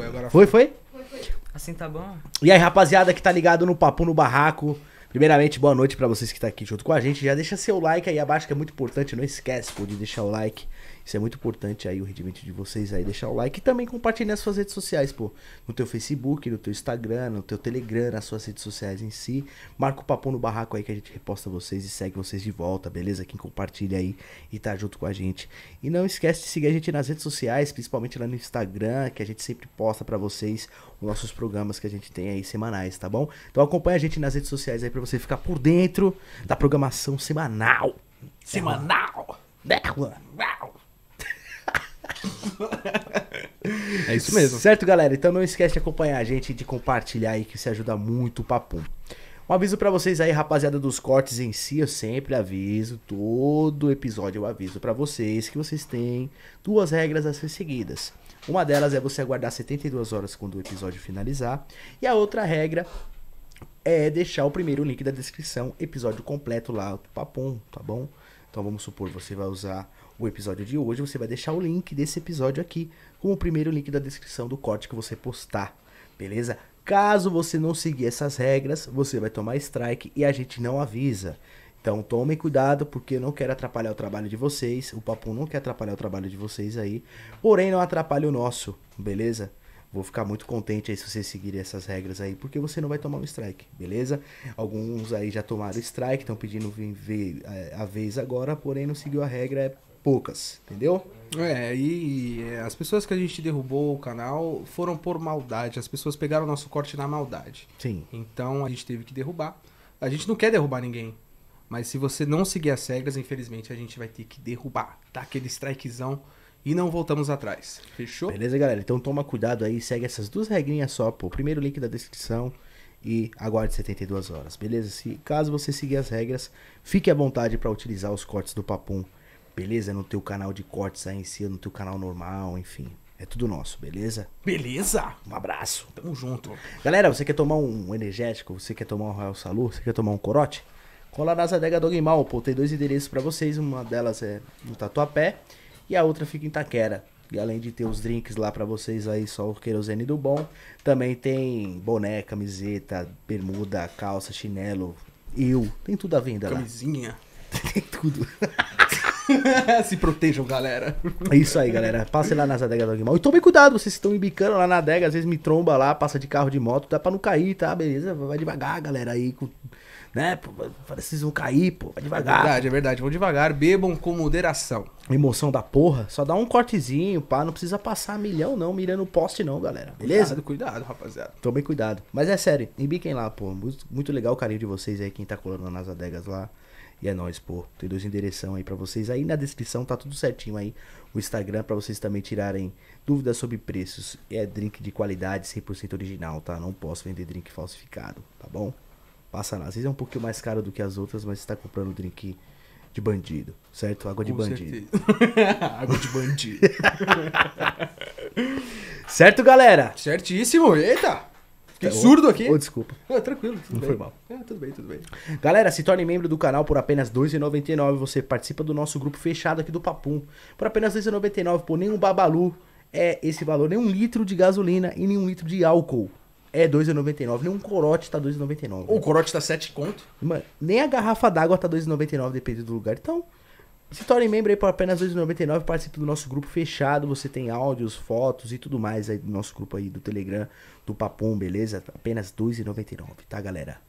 Ah, agora foi, agora Foi, foi? Assim tá bom? E aí, rapaziada que tá ligado no Papo no Barraco. Primeiramente, boa noite pra vocês que tá aqui junto com a gente. Já deixa seu like aí abaixo, que é muito importante. Não esquece, pô, de deixar o like. Isso é muito importante aí, o rendimento de vocês aí. Deixar o like e também compartilhar nas suas redes sociais, pô. No teu Facebook, no teu Instagram, no teu Telegram, nas suas redes sociais em si. Marca o Papo no Barraco aí que a gente reposta vocês e segue vocês de volta, beleza? Quem compartilha aí e tá junto com a gente. E não esquece de seguir a gente nas redes sociais, principalmente lá no Instagram, que a gente sempre posta pra vocês os nossos programas que a gente tem aí semanais, tá bom? Então acompanha a gente nas redes sociais aí pra você ficar por dentro da programação semanal. Semanal! Né, Juan? É isso mesmo. Certo, galera? Então não esquece de acompanhar a gente e de compartilhar aí, que isso ajuda muito o papo. Um aviso pra vocês aí, rapaziada dos cortes em si, eu sempre aviso, todo episódio eu aviso pra vocês que vocês têm duas regras a ser seguidas. Uma delas é você aguardar 72 horas quando o episódio finalizar, e a outra regra é deixar o primeiro link da descrição, episódio completo lá do Papum, tá bom? Então vamos supor, você vai usar o episódio de hoje, você vai deixar o link desse episódio aqui como o primeiro link da descrição do corte que você postar, beleza? Caso você não seguir essas regras, você vai tomar strike e a gente não avisa. Então tomem cuidado, porque eu não quero atrapalhar o trabalho de vocês. O Papo não quer atrapalhar o trabalho de vocês aí. Porém, não atrapalha o nosso, beleza? Vou ficar muito contente aí se vocês seguirem essas regras aí, porque você não vai tomar um strike, beleza? Alguns aí já tomaram strike, estão pedindo vir ver é, a vez agora, porém não seguiu a regra, é poucas, entendeu? É, e é, as pessoas que a gente derrubou o canal foram por maldade. As pessoas pegaram o nosso corte na maldade. Sim. Então a gente teve que derrubar. A gente não quer derrubar ninguém. Mas se você não seguir as regras, infelizmente a gente vai ter que derrubar. Dar aquele strikezão e não voltamos atrás. Fechou? Beleza, galera? Então toma cuidado aí, segue essas duas regrinhas só, pô. Primeiro link da descrição e aguarde 72 horas, beleza? Se caso você seguir as regras, fique à vontade para utilizar os cortes do Papum, beleza? No teu canal de cortes aí em si, no teu canal normal, enfim. É tudo nosso, beleza? Beleza! Um abraço. Tamo junto. Galera, você quer tomar um energético? Você quer tomar um Royal Salu? Você quer tomar um corote? Cola nas adegas do Mal, pô. Tem dois endereços pra vocês. Uma delas é no Tatuapé e a outra fica em Taquera. E além de ter os drinks lá pra vocês aí, só o querosene do bom, também tem boné, camiseta, bermuda, calça, chinelo, eu. Tem tudo à venda lá. Camisinha. Tem tudo. Se protejam, galera. É isso aí, galera. Passe lá nas adegas do Aguimal. E tomem cuidado, vocês estão embicando lá na adega, às vezes me tromba lá, passa de carro de moto, dá pra não cair, tá? Beleza? Vai devagar, galera. Aí, com... né? Pô, vocês vão cair, pô. Vai É devagar. verdade, é verdade. Vão devagar, bebam com moderação. Emoção da porra. Só dá um cortezinho, pá. Não precisa passar milhão, não. Mirando o poste, não, galera. Beleza? Cuidado, cuidado, rapaziada. Tomem cuidado. Mas é sério, embiquem lá, pô. Muito, muito legal o carinho de vocês aí, quem tá colando nas adegas lá. E é nóis, pô. Tem dois endereção aí pra vocês. Aí na descrição tá tudo certinho aí. O Instagram pra vocês também tirarem dúvidas sobre preços. É drink de qualidade, 100% original, tá? Não posso vender drink falsificado, tá bom? Passa lá. Às vezes é um pouquinho mais caro do que as outras, mas você tá comprando drink de bandido, certo? Água de Com bandido. Água de bandido. Certo, galera? Certíssimo. Eita! Fiquei Ô, surdo aqui. Ô, desculpa. Ah, tranquilo, tudo Não bem. foi mal. É, tudo bem, tudo bem. Galera, se torne membro do canal por apenas R$ 2,99. Você participa do nosso grupo fechado aqui do Papum. Por apenas R$ 2,99, por nenhum babalu é esse valor. Nem um litro de gasolina e nenhum litro de álcool é R$ 2,99. Nem um corote tá R$ 2,99. O corote tá 7 conto. Mano, nem a garrafa d'água tá R$ 2,99, depende do lugar. Então, se torne membro aí por apenas R$ 2,99. Participe do nosso grupo fechado. Você tem áudios, fotos e tudo mais aí do nosso grupo aí do Telegram, do Papum, beleza? Apenas R$ 2,99, tá, galera?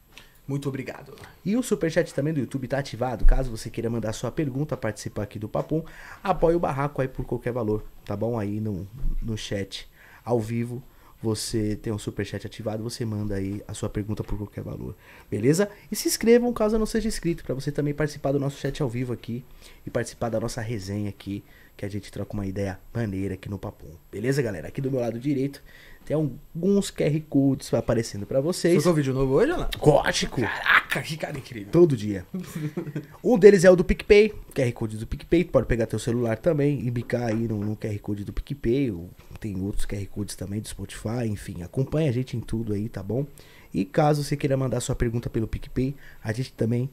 Muito obrigado. E o superchat também do YouTube tá ativado. Caso você queira mandar sua pergunta, participar aqui do Papum, apoie o barraco aí por qualquer valor, tá bom? Aí no, no chat, ao vivo, você tem um superchat ativado, você manda aí a sua pergunta por qualquer valor, beleza? E se inscrevam caso não seja inscrito, para você também participar do nosso chat ao vivo aqui e participar da nossa resenha aqui, que a gente troca uma ideia maneira aqui no Papum. Beleza, galera? Aqui do meu lado direito tem alguns QR Codes aparecendo para vocês. Soltou vídeo novo hoje não? Gótico! Caraca, que cara incrível. Todo dia. um deles é o do PicPay, QR Code do PicPay. Tu pode pegar teu celular também e bicar aí no, no QR Code do PicPay. ou Tem outros QR Codes também do Spotify, enfim. Acompanha a gente em tudo aí, tá bom? E caso você queira mandar sua pergunta pelo PicPay, a gente também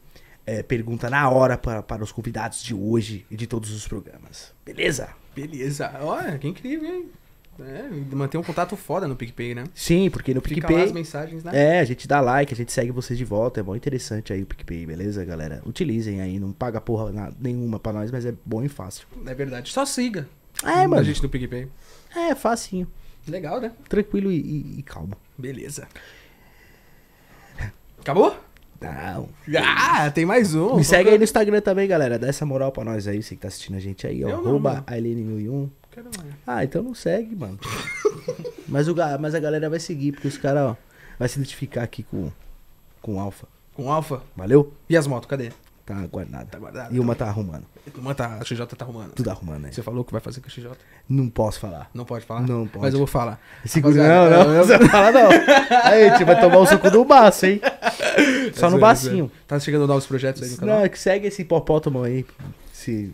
é, pergunta na hora para, para os convidados de hoje e de todos os programas. Beleza? Beleza. Olha, que incrível, hein? É, manter um contato foda no PicPay, né? Sim, porque no Fica PicPay. as mensagens, né? É, a gente dá like, a gente segue vocês de volta. É bom interessante aí o PicPay, beleza, galera? Utilizem aí, não paga porra nenhuma pra nós, mas é bom e fácil. É verdade. Só siga. É, mano. A gente no PicPay. É, facinho. Legal, né? Tranquilo e, e, e calmo. Beleza. Acabou? Não. Ah, tem mais um. Me segue aí no Instagram também, galera. Dá essa moral pra nós aí, você que tá assistindo a gente aí. Ó, arroba 1001 Quero mais. Ah, então não segue, mano. mas, o, ga- mas a galera vai seguir, porque os caras, ó, vai se identificar aqui com, com o Alpha. Com Alfa. Valeu? E as motos, cadê? Tá guardado. Tá guardado. E uma tá arrumando. Uma tá, a XJ tá arrumando. Tudo arrumando, né? Você falou que vai fazer com a XJ? Não posso falar. Não pode falar? Não pode. Mas eu vou falar. Segura, não, Rapaziada, não, eu- você fala não. Aí, a gente vai tomar o suco do baço, hein? Só no É zoeira, bacinho. zoeira. Tá chegando novos projetos aí no canal? Não, é que segue esse hipopótamo aí. Esse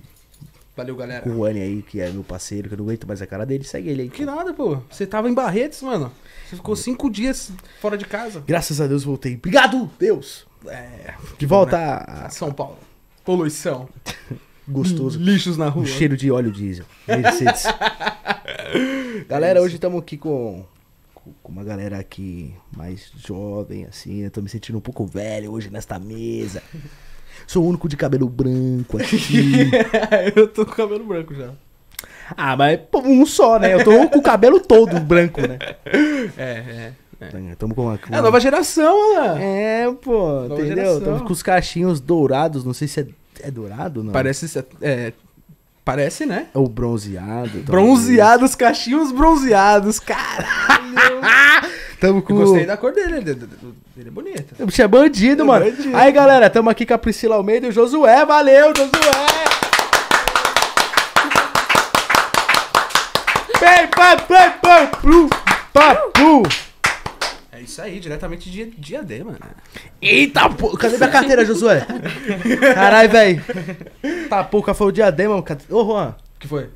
Valeu, galera. Kuane aí, que é meu parceiro, que eu não aguento mais a cara dele. Segue ele aí. Que nada, pô. Você tava em Barretos, mano. Você ficou cinco dias fora de casa. Graças a Deus voltei. Obrigado, Deus. É. De volta A a... São Paulo. Poluição. gostoso. Lixos na rua. Um cheiro de óleo diesel. Mercedes. galera, hoje estamos aqui com, com com uma galera aqui mais jovem, assim. Eu tô me sentindo um pouco velho hoje nesta mesa. Sou o único de cabelo branco aqui. eu tô com cabelo branco já. ah, mas um só, né? Eu tô com o cabelo todo branco, né? É, é. Tamo com uma. com É a uma- nova geração, mano. É, pô, Nova entendeu? geração. Tamo com os cachinhos dourados. Não sei se é, é dourado ou não. Parece. É, parece, né? Ou bronzeado. Bronzeados, cachinhos bronzeados. Caralho. Tamo Eu com. gostei da cor dele. Ele, é bonito. O bicho é bandido, É mano. bandido. Aí, galera, tamo aqui com a Priscila Almeida e o Josué. Valeu, Josué! É isso aí, diretamente de Diadema, mano. Eita, pô. Cadê minha carteira, Josué? Caralho, velho. Tá, pouca foi o diadema. mano. Cadê- Ô, Juan. O que foi?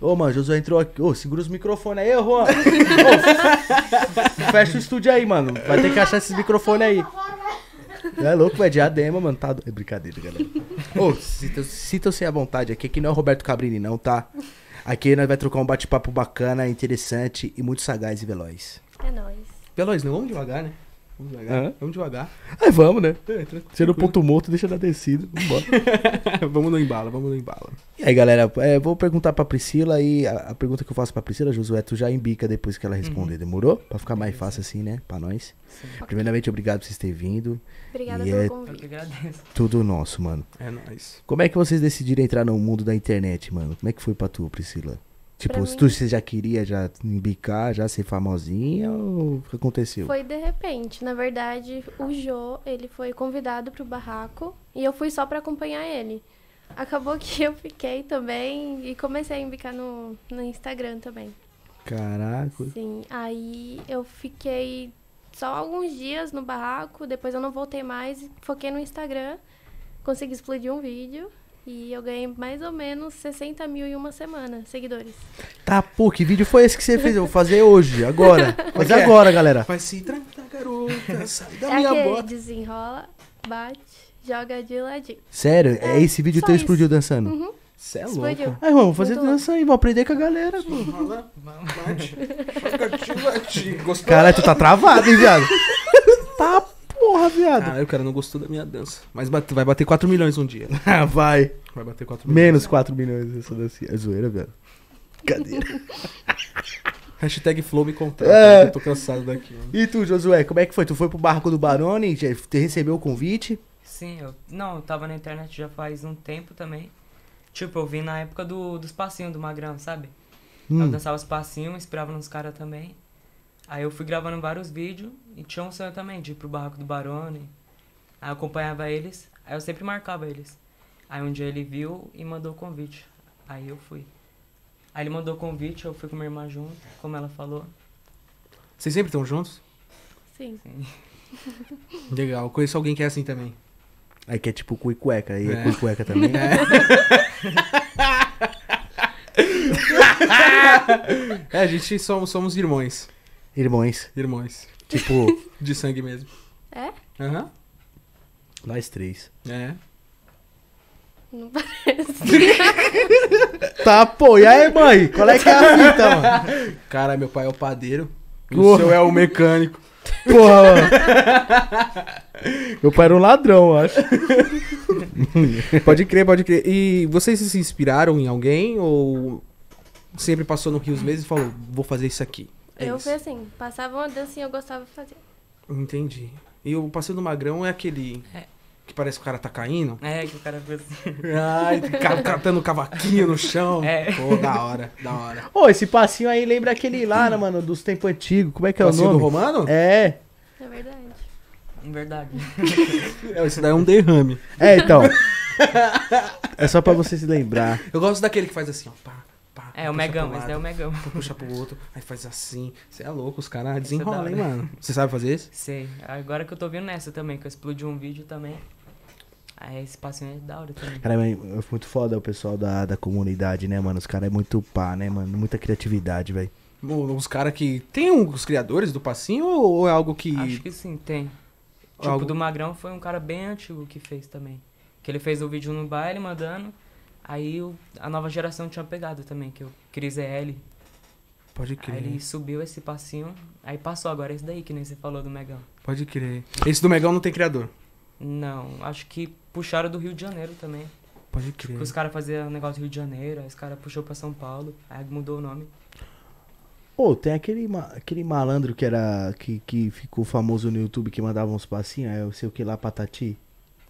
Ô, mano, Josué entrou aqui. Ô, segura os microfones aí, Juan. Ô, fecha o estúdio aí, mano. Vai ter que achar esses microfones aí. É louco, é diadema, mano. Tá... do- É brincadeira, galera. Ô, sintam- sintam-se à vontade aqui. Aqui não é o Roberto Cabrini, não, tá? Aqui nós vai trocar um bate-papo bacana, interessante e muito sagaz e veloz. É nóis. Veloz, não, vamos devagar, né? Vamos devagar. Hã? Vamos devagar. Aí vamos, né? É. Sendo ponto morto, deixa na descida. Vambora. vamos no embalo, vamos no embalo. E aí, galera, é, vou perguntar pra Priscila e a, a pergunta que eu faço pra Priscila, Josué, tu já embica depois que ela responder, demorou? Pra ficar mais fácil assim, né? Pra nós. Sim. Primeiramente, obrigado por vocês terem vindo. Obrigada E pelo é- Eu que convite. agradeço. Tudo nosso, mano. É nóis. Como é que vocês decidiram entrar no mundo da internet, mano? Como é que foi pra tu, Priscila? Tipo, Pra se mim- tu você já queria já embicar, já ser famosinha ou o que aconteceu? Foi de repente. Na verdade, o Jô, ele foi convidado pro barraco e eu fui só pra acompanhar ele. Acabou que eu fiquei também e comecei a embicar no, no Instagram também. Caraca. Sim, aí eu fiquei só alguns dias no barraco, depois eu não voltei mais, foquei no Instagram, consegui explodir um vídeo e eu ganhei mais ou menos 60 mil em uma semana, seguidores. Tá, pô, que vídeo foi esse que você fez? Eu vou fazer hoje, agora. Fazer que é? agora, galera. Vai se tratar, garota. Sai da é minha bota. desenrola, bate, joga de ladinho. Sério? É, É, esse vídeo teu explodiu dançando? Uhum, Você é louco. explodiu. Aí, vamos fazer Muito dança aí, vou aprender com a galera, pô. Rola, bate. Gatinho, gatinho. Gostou? Caralho, tu tá travado, hein, viado? tá porra, viado. Caralho, o cara não gostou da minha dança. Mas bate- vai bater 4 milhões um dia. Ah, vai. Vai bater 4 milhões. Menos 4 milhões essa dancinha. É zoeira, viado. Cadê? Hashtag Flow me contrata. É. Eu tô cansado daqui. mano. E tu, Josué, como é que foi? Tu foi pro barco do Barone, já te recebeu o convite? Sim, eu. Não, eu tava na internet já faz um tempo também. Tipo, eu vim na época do, dos passinhos do Magrão, sabe? Eu Hum. dançava os passinhos, inspirava nos caras também. Aí eu fui gravando vários vídeos e tinha um sonho também de ir pro barraco do Barone. Aí eu acompanhava eles, aí eu sempre marcava eles. Aí um dia ele viu e mandou o convite. Aí eu fui. Aí ele mandou o convite, eu fui com minha irmã junto, como ela falou. Vocês sempre estão juntos? Sim. Sim. Legal. Eu conheço alguém que é assim também. Aí que é tipo cu e cueca. Aí é, É. cu e cueca também. É, a gente somos, somos irmãos. Irmãos. Irmãos. Tipo, De sangue mesmo. É? Aham. nós três. É. Não parece. Tá, pô. E aí, mãe? Qual é que é a fita, mano? Cara, meu pai é o padeiro. E Porra. o seu é o mecânico. Porra, mano. Meu pai era um ladrão, eu acho. Pode crer, pode crer. E vocês se inspiraram em alguém ou sempre passou no Rios mesmo e falou, vou fazer isso aqui? É eu isso. fui assim, passava uma dancinha eu gostava de fazer. Entendi. E o passeio do magrão é aquele É. que parece que o cara tá caindo? É, que o cara fez assim. Ai, ca- catando cavaquinho no chão. É. Pô, da hora, da hora. Ô, esse passinho aí lembra aquele lá, né, mano, dos tempos antigos. Como é que é Passeio o do nome? Romano? É. É verdade. Verdade. É, Esse daí é um derrame. É, então. É só pra você se lembrar. Eu gosto daquele que faz assim, ó. Pá, É, o Megão, esse daí é o Megão. Puxa pro outro, aí faz assim. Você é louco, os caras é desenrolam, hein, mano. Você sabe fazer esse? Sei. Agora que eu tô vindo nessa também, que eu explodi um vídeo também. Aí esse passinho é da hora também. Cara, é muito foda o pessoal da, da comunidade, né, mano? Os caras é muito pá, né, mano? Muita criatividade, velho. Os caras que. Tem um- os criadores do passinho ou é algo que. Acho que sim, tem. Tipo, Algo- do Magrão foi um cara bem antigo que fez também. Que ele fez o vídeo no baile mandando. Aí o- a nova geração tinha pegado também, que é o Cris EL. Pode Aí crer. ele subiu esse passinho, aí passou agora esse daí, que nem você falou do Megão. Pode crer. Esse do Megão não tem criador. Não, acho que puxaram do Rio de Janeiro também. Pode crer. Porque os caras faziam negócio do Rio de Janeiro, aí os caras puxou pra São Paulo, aí mudou o nome. Ô, tem aquele, aquele malandro que era. Que, que ficou famoso no YouTube que mandava uns passinhos, é o sei o que lá, Patati.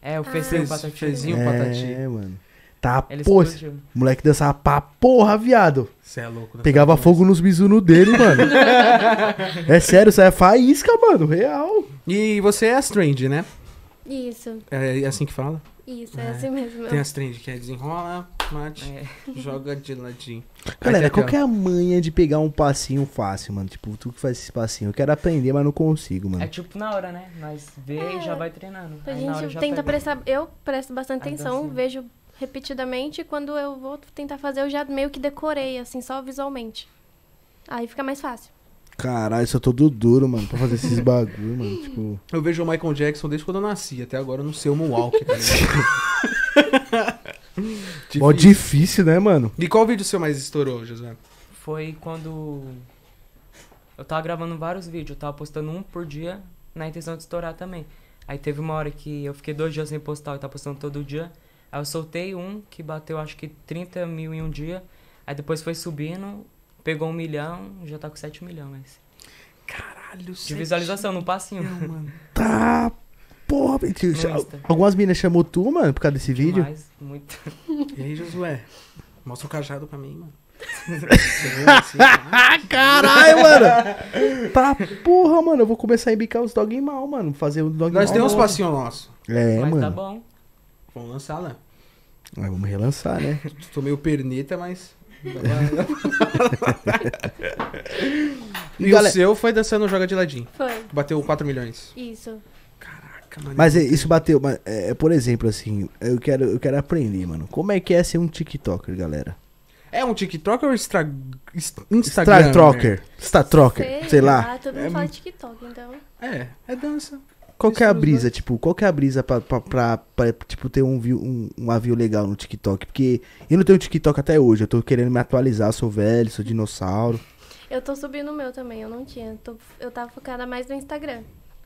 É, o Ah. Fezinho Fez- Patati. fezinho. é, Patati. mano. Tá, o moleque dançava pra porra, viado. Você é louco. né? Pegava fogo nos bizunos dele, mano. é sério, isso é faísca, mano, real. E você é a Strange, né? Isso, É assim que fala? isso, é, É. assim mesmo. Tem a Strange, que é desenrola, mate, É, joga de ladinho. Galera, Aí tem qual que é a manha de pegar um passinho fácil, mano? Tipo, tu que faz esse passinho. Eu quero aprender, mas não consigo, mano. é tipo na hora, né? Nós vê e já vai treinando. A Aí na hora gente já tenta pega. prestar. Eu presto bastante A atenção, dancinha. vejo repetidamente. E quando eu vou tentar fazer, eu já meio que decorei, assim, só visualmente. Aí fica mais fácil. Caralho, eu sou todo duro, mano, pra fazer esses bagulho, mano. Tipo. Eu vejo o Michael Jackson desde quando eu nasci, até agora eu não sei o Moonwalk, tá ligado? Difícil. difícil, né, mano? E qual vídeo seu mais estourou, José? Foi quando eu tava gravando vários vídeos, eu tava postando um por dia na intenção de estourar também. Aí teve uma hora que eu fiquei dois dias sem postar, eu tava postando todo dia. Aí eu soltei um que bateu acho que 30 mil em um dia. Aí depois foi subindo, pegou um milhão, já tá com 7 milhões. Caralho, De visualização no passinho. mano. Tá. Porra. Algumas meninas chamou tu, mano, por causa desse vídeo? Demais, muito. E aí, Josué? Mostra o cajado pra mim, mano. Assim, Caralho, mano. Tá, porra, mano. Eu vou começar a embicar os dog mal, mano. Fazer o dog Nós mal. temos uns novo. passinhos nossos. É, Mas tá mano. bom. Vamos lançar lá. Aí vamos relançar, né? Tô meio perneta, mas. e Galera- o seu foi dançando Joga de Ladinho. Foi, Bateu 4 milhões. isso. Caraca, mano. Mas é, isso bateu. Mas, é, por exemplo, assim, eu quero, eu quero aprender, mano. Como é que é ser um TikToker, galera? É um TikTok ou. Inst- Instagram? Star Trocker. Star Trocker, sei lá. Ah, todo mundo É fala TikTok, então. É, é dança. Qual que é a brisa, tipo, qual que é a brisa pra, pra, pra, pra, tipo, ter um, view, um, um avio legal no TikTok? Porque eu não tenho TikTok até hoje, eu tô querendo me atualizar, sou velho, sou dinossauro. Eu tô subindo o meu também, eu não tinha. Tô- eu tava focada mais no Instagram.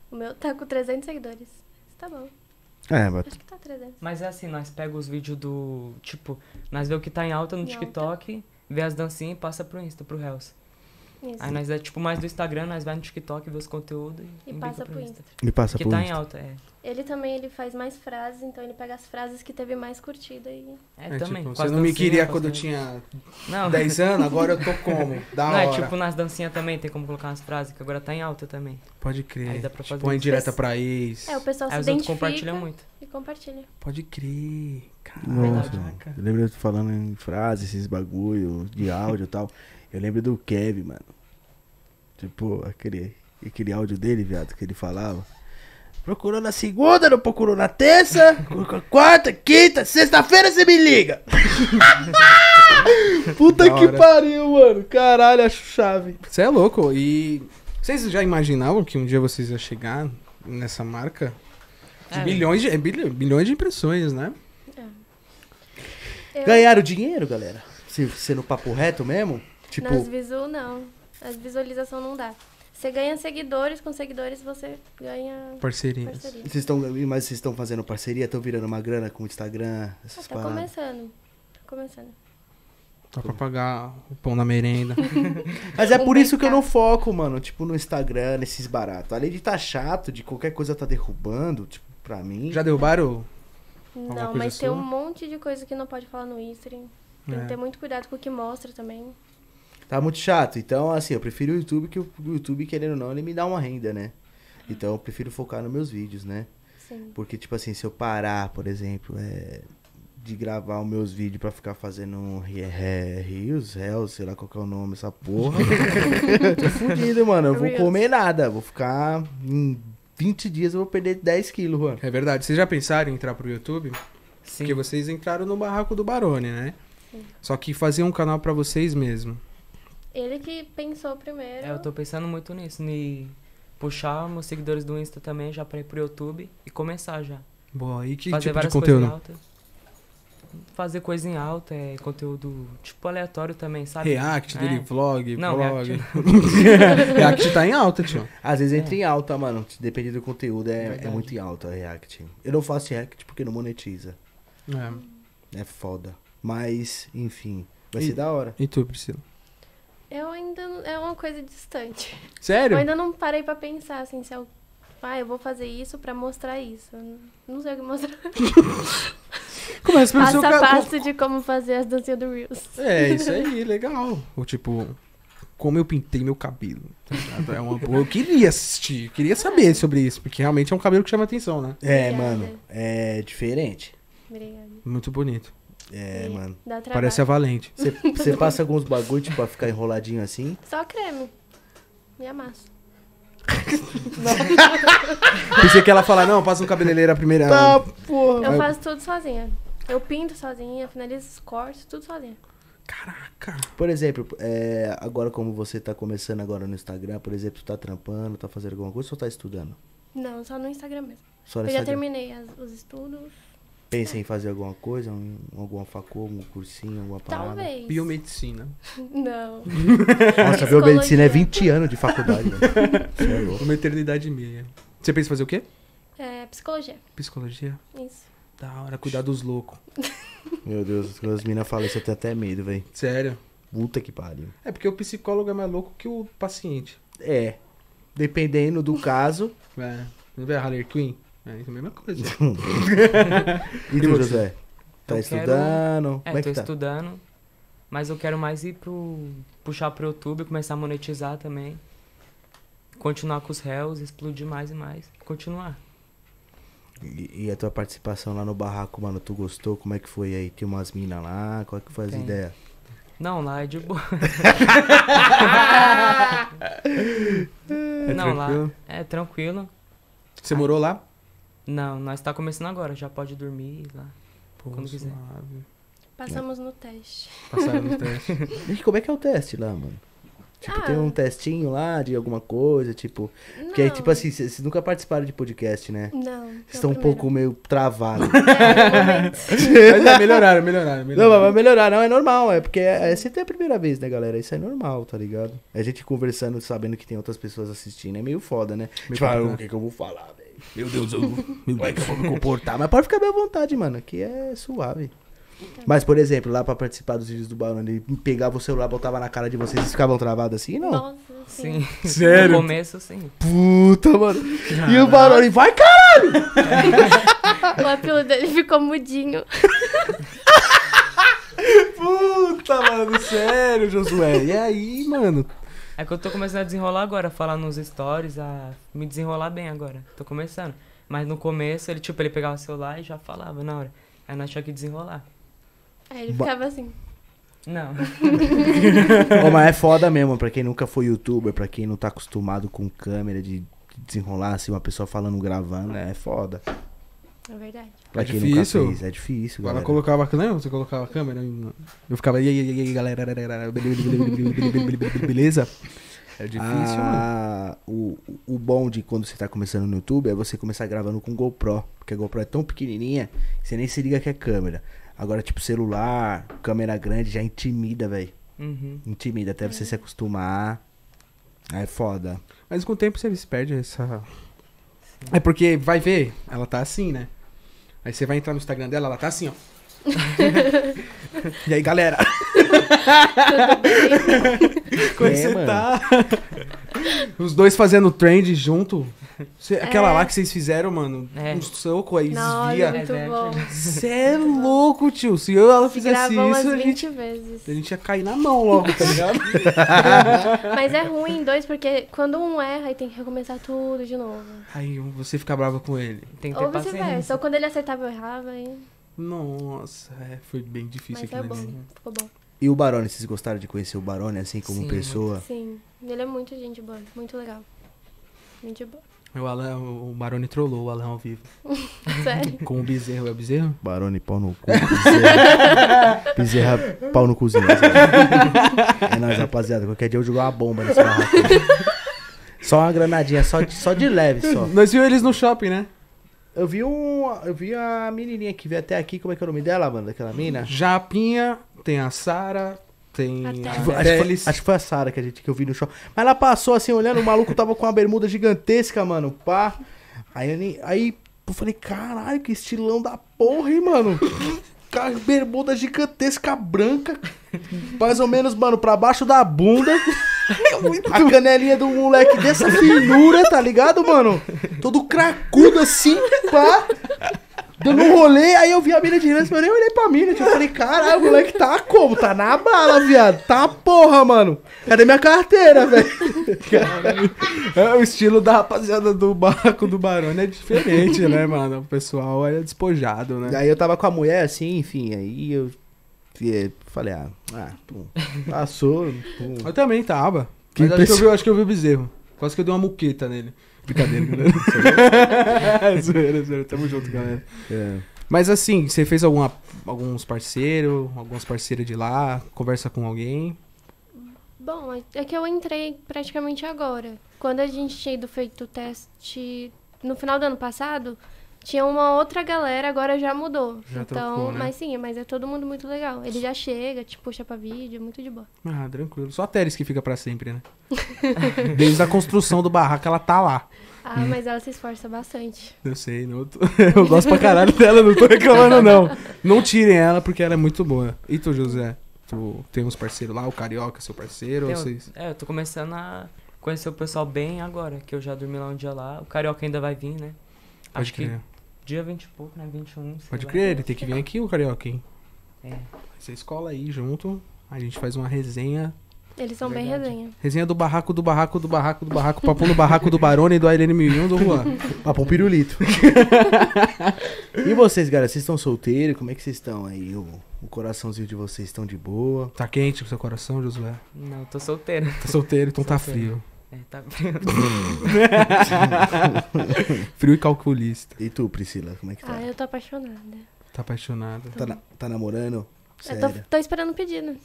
O meu tá com 300 seguidores. Tá bom, É, mas acho que tá 300. Mas é assim, nós pega os vídeos do. Tipo, nós vê o que tá em alta no Em TikTok, vê as dancinhas e passa pro Insta, pro Reels. Isso. Aí nós é tipo mais do Instagram, nós vai no TikTok, vê os conteúdos e, E passa pro Insta. me passa Que por tá em Insta. alta, é. Ele também ele faz mais frases, então ele pega as frases que teve mais curtida e. É, É, também. tipo, você não me queria quando eu tinha Não, 10 anos, agora eu tô como? Da não hora. é tipo nas dancinhas também, tem como colocar umas frases, que agora tá em alta também. Pode crer. Aí dá pra tipo, fazer uma isso. indireta pra ex. É, o pessoal Aí se os outros identifica compartilham muito. e compartilha. Pode crer. Caraca. Nossa, Caraca. eu lembro de falando em frases, esses bagulho de áudio e tal. Eu lembro do Kevin, mano. Tipo, aquele, aquele áudio dele, viado, que ele falava. Procurou na segunda, não procurou na terça, quarta, quinta, sexta-feira você me liga. Puta que pariu, mano. Caralho, acho chave. Você é louco. E vocês já imaginavam que um dia vocês iam chegar nessa marca? De É. bilhões de, é bilhões, bilhões de impressões, né? Eu- Ganharam dinheiro, galera? Se, sendo papo reto mesmo? Tipo, Nas visu, não. As visualização não dá. Você ganha seguidores, com seguidores você ganha Parcerias. parceria. vocês estão, mas vocês estão fazendo parceria? Estão virando uma grana com o Instagram? Essas Tá paradas? começando. Tá começando. Dá pra pagar o pão na merenda. Mas é por isso que eu não foco, mano, tipo, no Instagram, nesses baratos. Além de tá chato, de qualquer coisa tá derrubando, tipo, pra mim. Já derrubaram? Não, mas tem sua? um monte de coisa que não pode falar no Instagram. Tem É. que ter muito cuidado com o que mostra também. Tá muito chato. Então, assim, eu prefiro o YouTube, que o YouTube, querendo ou não, ele me dá uma renda, né? Então eu prefiro focar nos meus vídeos, né? Sim. Porque, tipo assim, se eu parar, por exemplo, é, de gravar os meus vídeos pra ficar fazendo ri- rios, réus, sei lá qual que é o nome dessa porra, tô fudido, mano. Eu vou comer nada. Vou ficar. Em 20 dias eu vou perder 10 quilos, mano. É verdade. Vocês já pensaram em entrar pro YouTube? Sim. Porque vocês entraram no barraco do Barone, né? Sim. Só que fazer um canal pra vocês mesmo. Ele que pensou primeiro. É, eu tô pensando muito nisso, em puxar meus seguidores do Insta também já pra ir pro YouTube e começar já. Boa, e que Fazer tipo de várias coisas em conteúdo? alta. Fazer coisa em alta, é conteúdo tipo aleatório também, sabe? React, É. dele vlog, Não, vlog. React React tá em alta, tio. Às vezes entra em alta, mano. Depende do conteúdo, é, é muito em alta a React. Eu não faço React porque não monetiza. É. É foda. Mas, enfim, vai E- ser da hora. E tu, Priscila? Eu ainda. É uma coisa distante. Sério? Eu ainda não parei pra pensar assim, se eu. Ah, eu vou fazer isso pra mostrar isso. Não- sei o que mostrar. Começa pelo Passo seu a passo de como fazer as dancinhas do Reels. É, isso aí, legal. Ou tipo, como eu pintei meu cabelo. tá? É uma boa. Eu queria assistir, eu queria saber sobre isso, porque realmente é um cabelo que chama atenção, né? É, Obrigada. mano, é diferente. Obrigada. Muito bonito. É, E mano. Dá trabalho. Parece a Valente. Você- passa alguns bagulho, tipo, pra ficar enroladinho assim. Só creme. E amasso. Pensei que ela falar, não, passa um cabeleireiro a primeira. Tá, porra. Eu faço tudo sozinha. Eu pinto sozinha, finalizo os cortes, tudo sozinha. Caraca. Por exemplo, é, agora como você tá começando agora no Instagram, por exemplo, tu tá trampando, tá fazendo alguma coisa ou tá estudando? Não, só no Instagram mesmo. Só no Eu já Instagram. terminei as- os estudos. Pensa em fazer alguma coisa, um, alguma facul, algum cursinho, alguma parada? Talvez. Biomedicina. Não. Nossa, biomedicina é Psicologia. 20 anos de faculdade, velho. Você é louco. Uma eternidade e meia. Você pensa em fazer o quê? É psicologia. Psicologia. Isso. Da hora, cuidar dos loucos. Meu Deus, quando as minas falam isso, eu tenho até medo, velho. Sério. Puta que pariu. É porque o psicólogo é mais louco que o paciente. É. Dependendo do caso. É. Não vê a Harley Quinn? É a mesma coisa. E tu? José? Tá Eu quero- estudando? É, Como é tô que tá? estudando, mas eu quero mais ir pro. puxar pro YouTube, começar a monetizar também. Continuar com os réus, explodir mais e mais. Continuar. E, e a tua participação lá no barraco, mano, tu gostou? Como é que foi aí? Tinha umas minas lá? Qual é que foi as ideias? Não, lá é de boa. É não, lá tranquilo? é tranquilo. Você morou lá? Não, nós tá começando agora, já pode dormir lá. Pô, Quando quiser. suave. Passamos no teste. Passaram no teste. E como é que é o teste lá, mano? Tipo, Ah. tem um testinho lá de alguma coisa, tipo... Porque aí, tipo assim, vocês nunca participaram de podcast, né? Não. Vocês estão um pouco meio travados. É, Mas é, melhoraram, melhoraram, Não, melhoraram. mas vai melhorar, não, é normal, é porque é, é sempre a primeira vez, né, galera? Isso é normal, tá ligado? A gente conversando, sabendo que tem outras pessoas assistindo, é meio foda, né? Meio tipo, ah, o que que eu vou falar, velho? Meu Deus, eu... É que eu vou me comportar? Mas pode ficar bem à vontade, mano, aqui é suave. Mas, por exemplo, lá pra participar dos vídeos do Barão, ele pegava o celular, botava na cara de vocês, vocês ficavam travados assim? Não. Nossa, sim. Sim. Sério? No começo, sim. Puta, mano. E o Barão, ele vai, cara! O apelo dele ficou mudinho. Puta, mano, sério, Josué. E aí, mano? É que eu tô começando a desenrolar agora, falar nos stories, a me desenrolar bem agora. Tô começando. Mas no começo, ele, tipo, ele pegava o celular e já falava na hora. Aí nós tinha que desenrolar. Aí ele Ba- ficava assim. Não. Ô, mas é foda mesmo, pra quem nunca foi youtuber, pra quem não tá acostumado com câmera, de desenrolar assim, uma pessoa falando, gravando, é foda. É verdade. Pra É quem difícil. nunca fez, é difícil, Ela colocava, lembra? Você colocava a câmera? Eu ficava, e aí, e aí, galera, beleza? É difícil, mano. Ah, o, o bom de quando você tá começando no YouTube é você começar gravando com GoPro. Porque a GoPro é tão pequenininha que você nem se liga que é câmera. Agora, tipo, celular, câmera grande, já intimida, velho. Uhum. Intimida, até você se acostumar. É foda. Mas com o tempo você se perde essa. É porque, vai ver, ela tá assim, né? Aí você vai entrar no Instagram dela, ela tá assim, ó. e aí, galera? Como é que É, você mano. tá? Os dois fazendo trend junto. Cê- aquela É. lá que vocês fizeram, mano. É. Um soco aí, Nossa, desvia. muito É, bom. Você é louco, tio. Se eu ela Se fizesse gravou isso, umas a 20 gente, vezes. a gente ia cair na mão logo, tá ligado? Mas é ruim dois, porque quando um erra, aí tem que recomeçar tudo de novo. aí você fica brava com ele. Tem que ter Ou vice-versa. paciência. Ou quando ele acertava, eu errava, aí... Nossa, é, foi bem difícil Mas é aquilo bom, ficou bom. E o Barone, vocês gostaram de conhecer o Barone, assim, como Sim, pessoa? Sim, ele é muito gente boa, muito legal. Gente boa. O Alan, o Barone trollou o Alan ao vivo. Sério. Com o bezerro, é o bezerro? Barone, pau no cu. Bezerra, bezerra pau no cozinho. É nóis, rapaziada. Qualquer dia eu jogo uma bomba nesse barraco. Só uma granadinha, só de, só de leve, só. Nós vimos eles no shopping, né? Eu vi um. Eu vi a menininha que veio até aqui. Como é que é o nome dela, mano? Daquela mina? Japinha, tem a Sara, tem A a Teles. Acho, que foi- acho, que foi, acho que foi a Sara que, a gente, que eu vi no show. Mas ela passou assim, olhando, o maluco tava com uma bermuda gigantesca, mano. Pá. Aí, eu nem- aí eu falei, caralho, que estilão da porra, hein, mano. Com a bermuda gigantesca branca. Mais ou menos, mano, pra baixo da bunda. A canelinha do moleque dessa finura, tá ligado, mano? Todo cracudo assim, pá. Dando um rolê, aí eu vi a mina de mas eu nem olhei pra mina. tipo, Eu falei, caralho, o moleque tá como? Tá na bala, viado. Tá porra, mano. Cadê minha carteira, velho? É, o estilo da rapaziada do barco do Barone é diferente, né, mano? O pessoal é despojado, né? Aí eu tava com a mulher assim, enfim, aí eu eh, falei, ah, ah pum, passou. pum. Eu também tava. Que Mas acho, que eu vi, acho que eu vi o bezerro. Quase que eu dei uma muqueta nele. Brincadeira, galera. zoeira, zoeira. Tamo junto, galera. É. Mas assim, você fez alguma, alguns parceiros, algumas parceiras de lá, conversa com alguém. Bom, é- é que eu entrei praticamente agora. Quando a gente tinha ido feito o teste no final do ano passado, tinha uma outra galera, agora já mudou. Já então, trocou, né? mas sim, mas é todo mundo muito legal. Ele já chega, te puxa pra vídeo, é muito de boa. Ah, tranquilo. Só a Teres que fica pra sempre, né? Desde a construção do barraco, ela tá lá. Ah, mas ela se esforça bastante. Eu sei, não tô- eu gosto pra caralho dela, não tô reclamando, não. Não tirem ela, porque ela é muito boa. E tu, José? Tu tem uns parceiros lá, o Carioca, seu parceiro? ou vocês... É, eu tô começando a conhecer o pessoal bem agora, que eu já dormi lá um dia lá. O Carioca ainda vai vir, né? Pode Acho crer. que dia 20 e pouco, né? 21, sei Pode lá. crer, ele tem que vir aqui, o Carioca, hein? É. Você escola aí junto, a gente faz uma resenha. Eles são bem Verdade. resenha. Resenha do barraco, do barraco, do barraco, do barraco, papo no barraco do Barone, do Ailene 1001, do Juan. Papo um pirulito. e vocês, galera, vocês estão solteiros? Como é que vocês estão aí? O, o coraçãozinho de vocês estão de boa? Tá quente o seu coração, Josué? Não, tô solteiro. Tá solteiro, então tá frio. É, tá frio. Frio e calculista. E tu, Priscila, como é que tá? Ah, eu tô apaixonada. Tá apaixonado. Tá, na- tá namorando? Eu tô, Sério? tô esperando o pedido.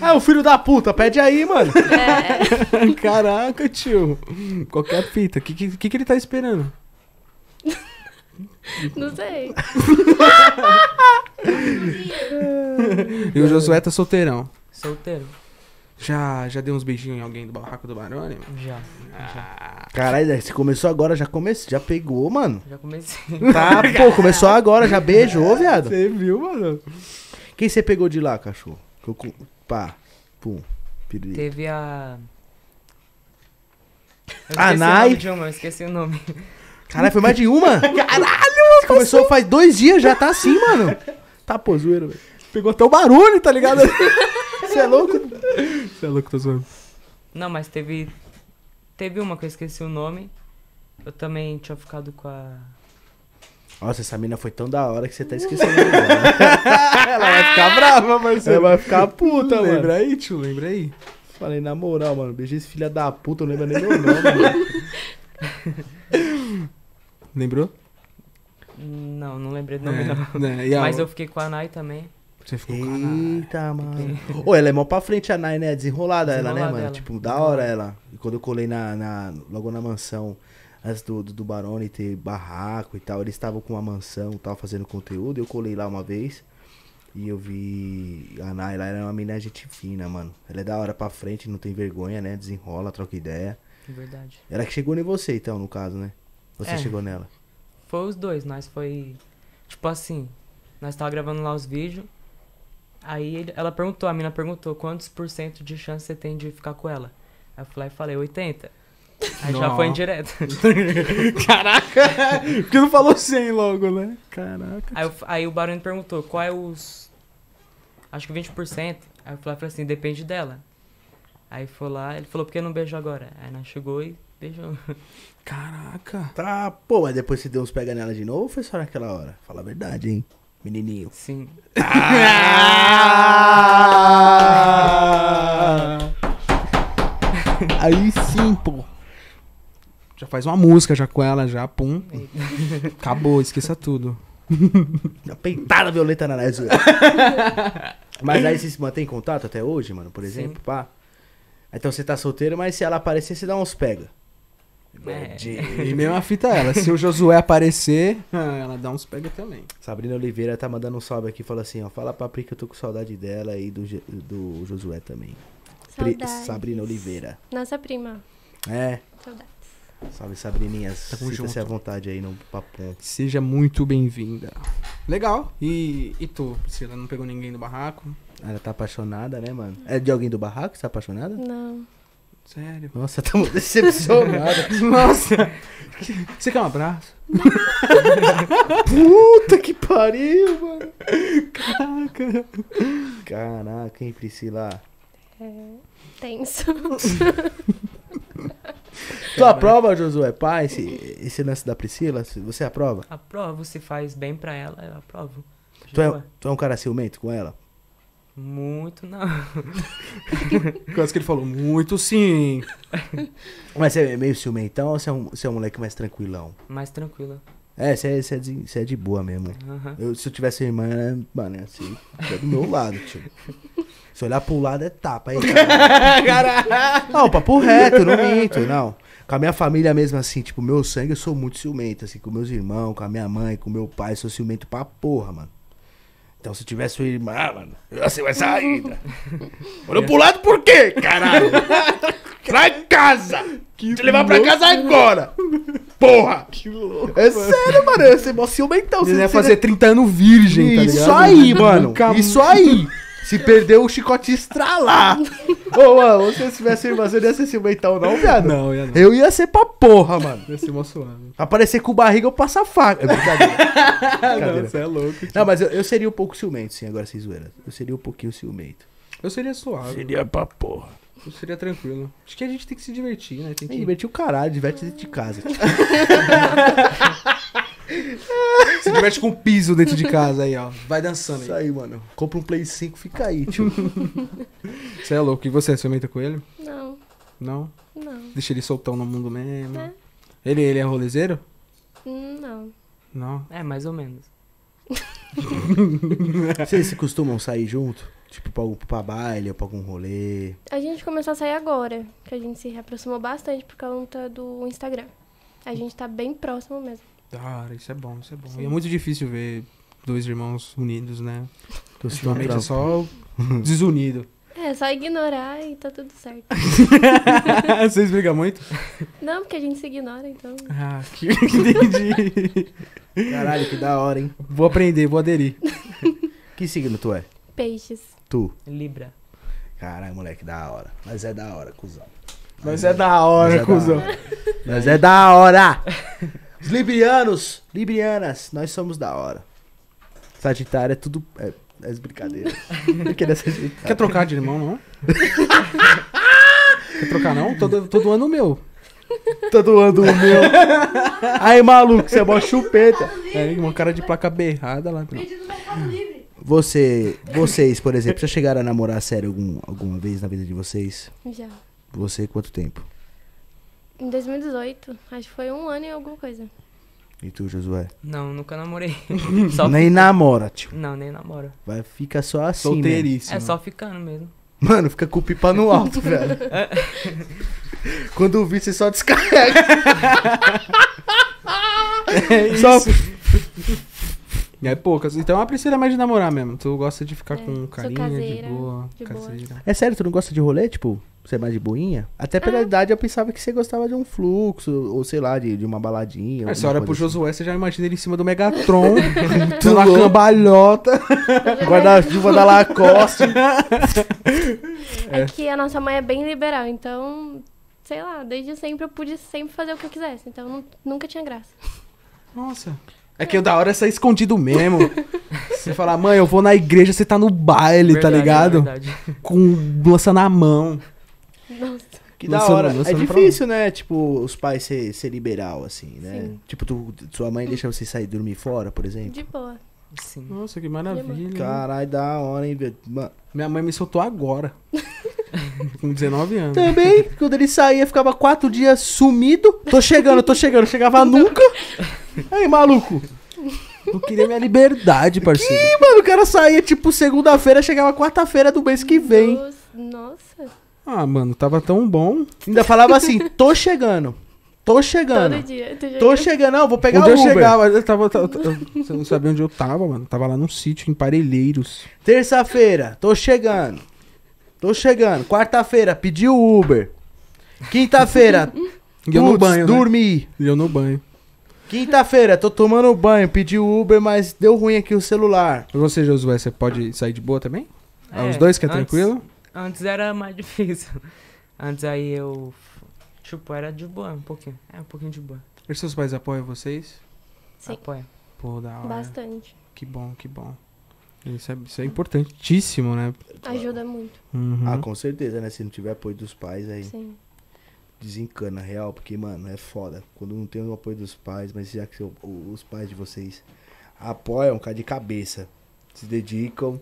Ah, o filho da puta, pede aí, mano. É, Caraca, tio. Qualquer fita. O que, que, que que ele tá esperando? não sei. E o Josué tá solteirão. solteiro. Já, já deu uns beijinhos em alguém do barraco do Barone? Já. Ah, Caralho, se começou agora, já comecei, já pegou, mano. Já comecei. Tá, pô, começou agora, já beijou, viado. Você viu, mano? Quem você pegou de lá, cachorro? Que eu cu- Pá, pum, pirulito. Teve a. Eu A esqueci o Nai. eu esqueci o nome. Caralho, foi mais de uma? Caralho! Começou faz dois dias, já tá assim, mano. Tá, pô, zoeira, velho. Pegou até o barulho, tá ligado? Você é louco? Você é louco, tô zoando. Não, mas teve. Teve uma que eu esqueci o nome. Eu também tinha ficado com a. Nossa, essa mina foi tão da hora que você tá esquecendo. dela. Ela vai ficar brava, Você parceiro. vai ficar puta, mano. Lembra aí, tio? Lembra aí? Falei, na moral, mano, beijei esse filho da puta, eu não lembro nem meu nome, mano. Lembrou? Não, não lembrei do nome, É, não. né, a- Mas eu fiquei com a Nai também. Você ficou Nai. Eita, mano. Ô, ela é mó pra frente a Nai, né? Desenrolada, ela, né, mano? ela. Tipo, da hora ela. E quando eu colei na, na- logo na mansão antes do, do, do Barone ter barraco e tal, eles estavam com uma mansão e tal, fazendo conteúdo. Eu colei lá uma vez e eu vi a Nay lá, era uma menina gente fina, mano. Ela é da hora pra frente, não tem vergonha, né? Desenrola, troca ideia. Verdade. Ela que chegou em você, então, no caso, né? Você É. chegou nela. Foi os dois, nós foi. Tipo assim, nós tava gravando lá os vídeos. Aí ela perguntou, a mina perguntou quantos por cento de chance você tem de ficar com ela. Aí eu falei, falei 80. Aí já Não. foi indireto. Caraca! Porque não falou 100 logo, né? Caraca. Aí, eu- aí o Barone perguntou, qual é os. Acho que 20%. Aí eu falei assim, depende dela. Aí foi lá, ele falou, por que não beijo agora? Aí nós chegou e beijou. Caraca. Tá, pô, mas depois você deu uns pega nela de novo ou foi só naquela hora? Fala a verdade, hein? Menininho. Sim. Ah! Aí sim, pô. Já faz uma música já com ela, já, pum. Acabou, esqueça tudo. Uma peitada violenta na Nézia. Mas aí você se mantém em contato até hoje, mano, por exemplo, Sim. pá? Então você tá solteiro, mas se ela aparecer, você dá uns pega. É. E mesma fita ela. Se o Josué aparecer, ela dá uns pega também. Sabrina Oliveira tá mandando um salve aqui, fala assim, ó, fala pra Pri que eu tô com saudade dela e do, do Josué também. Pri-. Sabrina Oliveira. Nossa prima. É, Saudades. salve Sabrininhas. Tamo Sinta-se à vontade aí no papo. Seja muito bem-vinda. Legal. E, e tu, Priscila, não pegou ninguém no barraco? Ela tá apaixonada, né, mano? É de alguém do barraco você tá apaixonada? Não. Sério? Nossa, tá muito decepcionada. Nossa! Você quer um abraço? Puta que pariu, mano. Caraca. Caraca, hein, Priscila? É tenso. Tu aprova, Josué, pai, esse, esse lance da Priscila? Você aprova? Aprovo, se faz bem pra ela, eu aprovo. Tu é, tu é um cara ciumento com ela? Muito não. Quase que ele falou, muito sim. Mas você é meio ciumentão ou você é um, você é um moleque mais tranquilão? Mais tranquila. É, você é, você é, de, você é de boa mesmo. Aham. Eu, se eu tivesse irmã, né, mano, é assim, é do meu lado, tio. Se olhar pro lado é tapa, aí. Não, papo reto, eu não minto, não. Com a minha família mesmo, assim, tipo, meu sangue, eu sou muito ciumento, assim, com meus irmãos, com a minha mãe, com meu pai, sou ciumento pra porra, mano. Então, se tivesse sua irmã, mano, você vai sair. né? Olhou pro lado por quê, caralho? Pra casa! Te levar pra casa agora! Porra! Que louco. É sério, mano, eu ia ser mó ciumentão. Ele se ia você- fazer 30 anos virgem, tá ligado? Isso aí, mano. Nunca- Isso aí. Se perdeu o chicote estralar. Ô, mano, você se tivesse irmã, você não ia ser ciumentão, não, viado? Não, ia não. Eu ia ser pra porra, mano. Ia ser emocionado. Aparecer com barriga, eu passo a faca. É brincadeira. Não, Brincadeira. você é louco. Não, mas eu, eu seria um pouco ciumento, sim, agora sem zoeira. Eu seria um pouquinho ciumento. Eu seria suave. Seria pra porra. Eu seria tranquilo. Acho que a gente tem que se divertir, né? Tem que... divertir o caralho, diverte dentro de casa. Se diverte com piso dentro de casa aí, ó. Vai dançando Isso aí. aí, mano. Compra um Play 5, fica aí, tio. Você é louco. E você, você aumenta com ele? Não, Não? não. Deixa ele soltão no mundo mesmo. É. Ele, ele é rolezeiro? Não. Não. É, mais ou menos. Vocês se costumam sair junto? Tipo, pra, algum- pra baile ou pra algum rolê? A gente começou a sair agora, que a gente se reaproximou bastante por conta do Instagram. A gente tá bem próximo mesmo. Da hora, isso é bom, isso é bom. Sim. E é muito difícil ver dois irmãos unidos, né? Ultimamente é só desunido. É, só ignorar e tá tudo certo. Vocês brigam muito? Não, porque a gente se ignora, então. Ah, que entendi. Caralho, que da hora, hein? Vou aprender, vou aderir. Que signo tu é? Peixes. Tu. Libra. Caralho, moleque, da hora. Mas é da hora, cuzão. Mas é da hora, Mas é da cuzão. hora. Mas é da hora. Os librianos, librianas, nós somos da hora. Sagitário é tudo... É, é brincadeira. Quer trocar de irmão, não? Quer trocar, não? Todo, todo ano o meu. Tô doando o meu. Aí, maluco, você é mó chupeta. É, uma cara de placa berrada lá. Você, vocês, por exemplo, já chegaram a namorar sério algum, alguma vez na vida de vocês? Já. Você, quanto tempo? Em 2018, acho que foi um ano e alguma coisa. E tu, Josué? Não, nunca namorei. só Nem namora, tio. Não, nem namoro. Vai, fica só assim, mesmo. Solteiríssimo. É só ficando mesmo. Mano, fica com o pipa no alto, velho. Quando vi, você só descarrega. É Só- isso. É poucas. Então a Priscila é mais de namorar mesmo. Tu gosta de ficar É, com carinha, de caseira, boa, de boa. caseira. É sério, tu não gosta de rolê? Tipo, você é mais de boinha? Até pela Ah. idade eu pensava que você gostava de um fluxo, ou sei lá, de, de uma baladinha. Aí você olha pro assim. Josué, você já imagina ele em cima do Megatron, uma cambalhota. Guarda-chuva da Lacoste. É que a nossa mãe é bem liberal, então, sei lá, desde sempre eu pude sempre fazer o que eu quisesse. Então não- nunca tinha graça. Nossa. É que o da hora é sair escondido mesmo. Você fala, mãe, eu vou na igreja, você tá no baile, tá Verdade, ligado? verdade. Com lança na mão. Nossa. Que da hora. É difícil, né? Tipo, os pais ser, ser liberal, assim, né? Sim. Tipo, tu, sua mãe deixa você sair dormir fora, por exemplo? De boa. Sim. Nossa, que maravilha. Caralho, da hora, hein, velho? Minha mãe me soltou agora. Com 19 anos. Também, quando ele saía, ficava quatro dias sumido. Tô chegando, tô chegando. Chegava nunca. Aí, maluco. Eu queria minha liberdade, parceiro. Ih, mano, o cara saía, tipo, segunda-feira, chegava quarta-feira do mês que vem. Nossa, Ah, mano, tava tão bom. Ainda falava assim, tô chegando. Tô chegando. todo dia. Tô chegando, não, vou pegar Onde o eu Uber. chegava, eu tava. eu- eu- você não sabia onde eu tava, mano. Tava lá num sítio, em Parelheiros. Terça-feira, tô chegando. Tô chegando. Quarta-feira, pedi o Uber. Quinta-feira, eu no banho, né? dormi. E eu no banho. Quinta-feira, tô tomando banho, pedi o Uber, mas deu ruim aqui o celular. Você, Josué, você pode sair de boa também? É, Os dois que é antes- tranquilo? Antes era mais difícil. Antes aí eu. Tipo, era de boa, um pouquinho. É, um pouquinho de boa. E seus pais apoiam vocês? Sim, Apoia. Pô, da hora. bastante. Que bom, que bom. Isso é, isso é importantíssimo, né? Ajuda muito, Uhum. Ah, com certeza, né? Se não tiver apoio dos pais, aí sim. desencana real, porque, mano, é foda. Quando não tem o apoio dos pais, mas já que o- o- os pais de vocês apoiam, cai de cabeça. Se dedicam,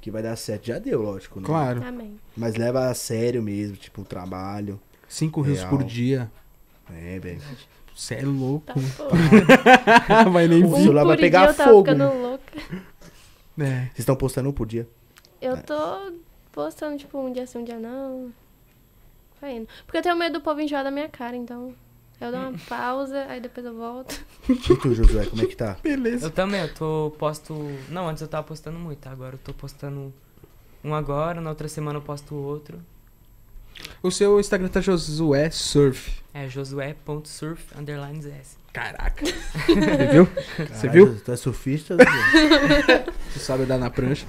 que vai dar certo. Já deu, lógico, né? Claro. Amém. Mas leva a sério mesmo, tipo, o trabalho. Cinco rios Real. por dia. É, velho. Você é louco. Tá. Vai nem O vir. Um celular vai pegar dia eu tava fogo, ficando né? louca. É. Vocês estão postando um por dia? Eu tô postando, tipo, um dia sim, um dia não. Vai indo. Porque eu tenho medo do povo enjoar da minha cara, então. Eu dou uma pausa, aí depois eu volto. E tu, Josué, como é que tá? Beleza. Eu também, eu tô posto. Não, antes eu tava postando muito, tá? agora eu tô postando um agora, na outra semana eu posto outro. O seu Instagram tá Josué Surf. É josué.surf underlines S. Caraca. Você viu? Você viu? Tu é surfista? Você sabe dar na prancha.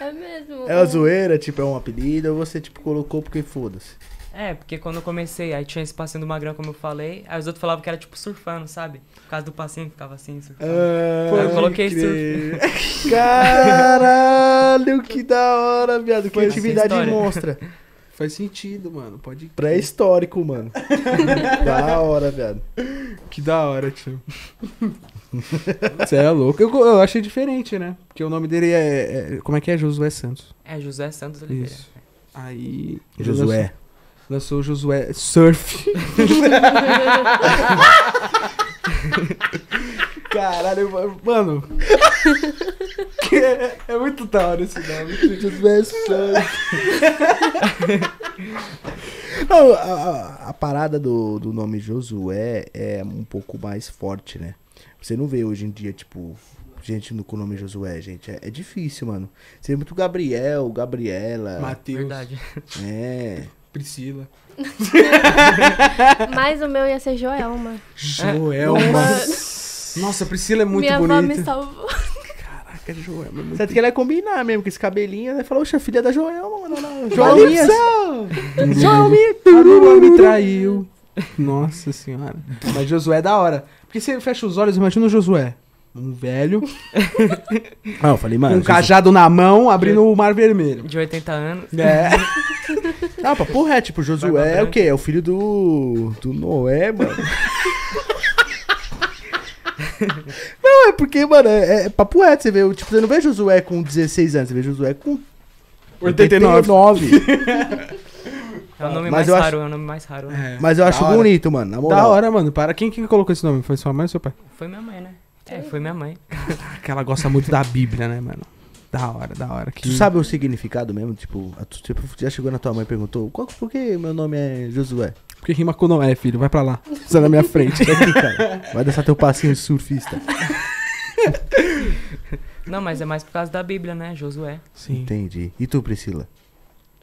É mesmo. é uma zoeira, tipo, é um apelido, ou você, tipo, colocou porque foda-se? É, porque quando eu comecei, aí tinha esse passinho do magrão, como eu falei, aí os outros falavam que era tipo surfando, sabe? Por causa do passinho, ficava assim, surfando. Ah, Aí eu coloquei crer. Caralho, que da hora, viado. Foi essa história. monstra. Faz sentido, mano. Pode. Pré-histórico, mano. da hora, viado. Que da hora, tio. Você é louco. Eu, eu achei diferente, né? Porque o nome dele é, é- Como é que é? Josué Santos. É, José Santos Oliveira. Isso. Aí. Josué. Lançou, lançou o Josué Surf. Caralho, mano. Que é, é muito da hora esse nome. Não, a, a- a parada do, do nome Josué é um pouco mais forte, né? Você não vê hoje em dia, tipo, gente no- com o nome Josué, gente. É, é difícil, mano. Você vê muito Gabriel, Gabriela. Matheus. Verdade. É. Priscila. Mas o meu ia ser Joelma. Joelma. Nossa, Priscila é muito Minha avó bonita. me salvou. Caraca, Joelma é muito Certo que ela ia combinar mesmo com esse cabelinho, né? Falou, oxa, filha da Joelma, mano. não. Joelminha. Joelminha. Joelminha. A me traiu. Nossa senhora. Mas Josué é da hora. Porque você fecha os olhos, imagina o Josué. Um velho, Ah, eu falei, mano. um cajado na mão, abrindo o mar vermelho. De 80 anos. É. Ah, papo reto, tipo, Josué é o quê? É o filho do. do Noé, mano. não, é porque, mano, é, é papo reto. Você vê, tipo, você não vê Josué com 16 anos, você vê Josué com 89. 89. É o nome Mas mais eu acho- raro, é o nome mais raro. né? É. Mas eu Da acho hora. bonito, mano, na moral. Da hora, mano. Para. Quem que colocou esse nome? Foi sua mãe ou seu pai? Foi minha mãe, né? É, foi minha mãe. Que ela gosta muito da Bíblia, né, mano? Da hora, da hora. Que... Tu sabe o significado mesmo? Tipo, a tu, tipo, já chegou na tua mãe e perguntou qual, por que meu nome é Josué? Porque rima com não é, filho. Vai pra lá. Você é na minha frente. Aqui, cara. Vai dançar teu passinho de surfista. Não, mas é mais por causa da Bíblia, né? Josué. Sim. Entendi. E tu, Priscila?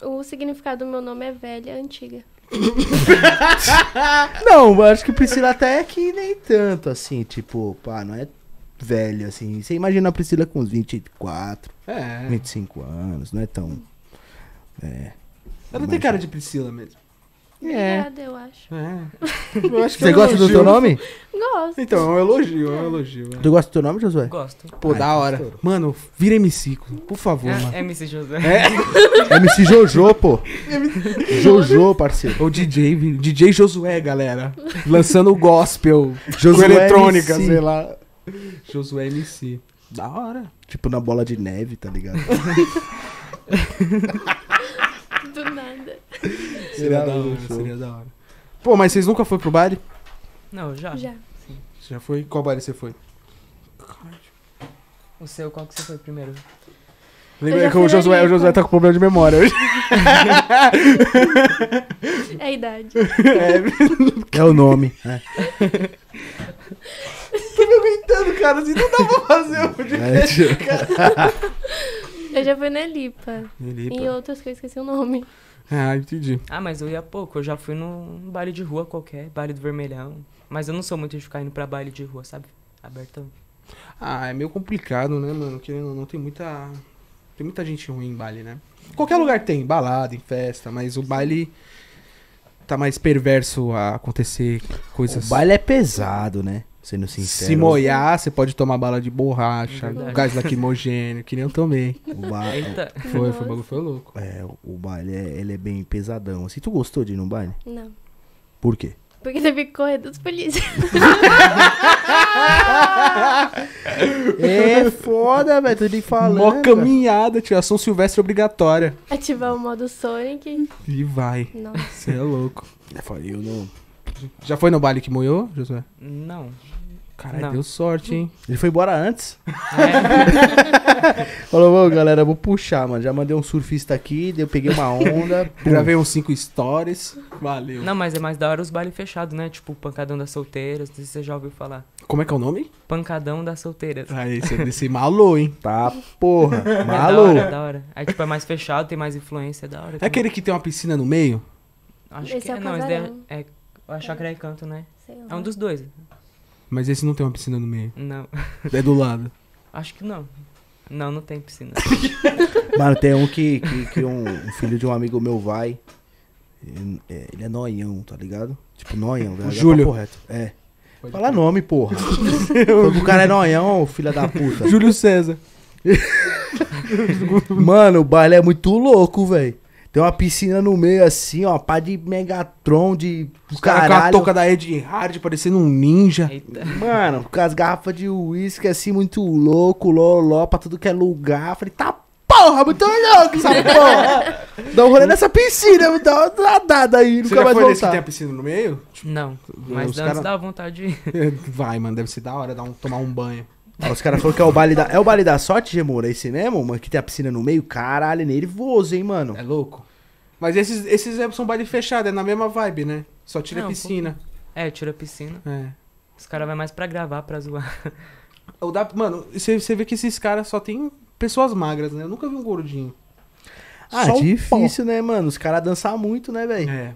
O significado do meu nome é velha, antiga. Não, eu acho que Priscila até é que nem tanto, assim, tipo, pá, não é velho, assim. Você imagina a Priscila com uns 24, É. 25 anos, não é tão. É. Ela tem cara de Priscila mesmo. É. Obrigada, eu acho. É. Eu acho que Você é um gosta do elogio. teu nome? Gosto. Então, é um elogio, é um elogio. é. Tu gosta do teu nome, Josué? Gosto. Pô, Ai, da hora. Mano, vira MC, por favor, mano. É, MC Josué. É. MC Jojo, pô. Jojo, parceiro. O DJ, DJ Josué, galera. Lançando gospel. Josué eletrônica, MC. sei lá. Josué MC. Da hora. Tipo na bola de neve, tá ligado? Do nada. Seria da hora, seria da hora. Pô, mas vocês nunca foram pro baile? Não, já. Já. Você já foi? Qual baile você foi? O seu, qual que você foi primeiro? Lembra já que fui o na Josué, o Lipa. Josué tá com problema de memória hoje. É a idade. É o nome. É. Tô me aguentando, cara. Assim não dá pra fazer o É, tipo, Eu já fui na Lipa. Em outras que eu esqueci o nome. Ah, entendi. Ah, mas eu ia pouco. Eu já fui num baile de rua qualquer, baile do Vermelhão. Mas eu não sou muito de ficar indo pra baile de rua, sabe? Abertão. Ah, é meio complicado, né, mano? Querendo ou não, tem muita. Tem muita gente ruim em baile, né? Qualquer lugar tem, balada, em festa, mas o baile tá mais perverso a acontecer o coisas. baile é pesado, né? Sendo sincero. Se molhar, você pode tomar bala de borracha, Verdade. gás lacrimogêneo, que nem eu tomei. O, ba... Eita. Foi, foi, o bagulho foi louco. é, o baile é, ele é bem pesadão. Assim, tu gostou de ir no baile? Não. Por quê? Porque teve que correr dos polícias. É foda, velho. Tô nem falando. Mó caminhada, tio. Ação Silvestre obrigatória. Ativar o modo Sonic. E vai. Nossa. Você é louco. Eu falei, eu não. Já foi no baile que moiou, Josué? Não. Caralho, deu sorte, hein? Ele foi embora antes. É, Falou, ô galera, vou puxar, mano. Já mandei um surfista aqui, daí eu peguei uma onda. Gravei uns 5 stories. Valeu. não, mas é mais da hora os bailes fechados, né? Tipo, Pancadão das Solteiras. Não sei se você já ouviu falar. Como é que é o nome? Pancadão das Solteiras. Aí, você desse malou, hein? Tá, porra. É da Malu. hora, é da hora. Aí, tipo, é mais fechado, tem mais influência, é da hora. É também. aquele que tem uma piscina no meio? Acho Esse que é o Não, esse daí Casarão. é, é a Chácara e Canto, né? Sei lá. É um dos dois. Mas esse não tem uma piscina no meio. Não. É do lado. Acho que não. Não, não tem piscina. Mano, tem um que, que, que um, um filho de um amigo meu vai. Ele é, ele é noião, tá ligado? Tipo, noião, velho. Júlio. Correto. É. Fala nome, porra. o cara é noião, filha da puta. Júlio César. Mano, o baile é muito louco, velho. Tem uma piscina no meio assim, ó, pá de Megatron de Os caras com a touca da Ed Hard parecendo um ninja. Eita. Mano, com as garrafas de uísque assim, muito louco, loló pra tudo que é lugar. Falei, tá porra, muito louco essa porra. Dá um rolê nessa piscina, me dá uma nadada aí, Você nunca já mais foi nesse que voltar. tem a piscina no meio? Não. Mas Os antes cara- dá vontade de ir. Vai, mano, deve ser da hora dar um, tomar um banho. Os caras falaram que é o baile da. É o baile da sorte, Gemura? Esse mesmo, mano? Que tem a piscina no meio? Caralho, é nervoso, hein, mano? É louco? Mas esses, esses é- são baile fechado, é na mesma vibe, né? Só tira a Não, piscina. É, tira a piscina. É. Os caras vão mais pra gravar, pra zoar. O da, mano, você, você vê que esses caras só tem pessoas magras, né? Eu nunca vi um gordinho. Ah, Só um difícil, né, mano? Os caras dançam muito, né, velho? É.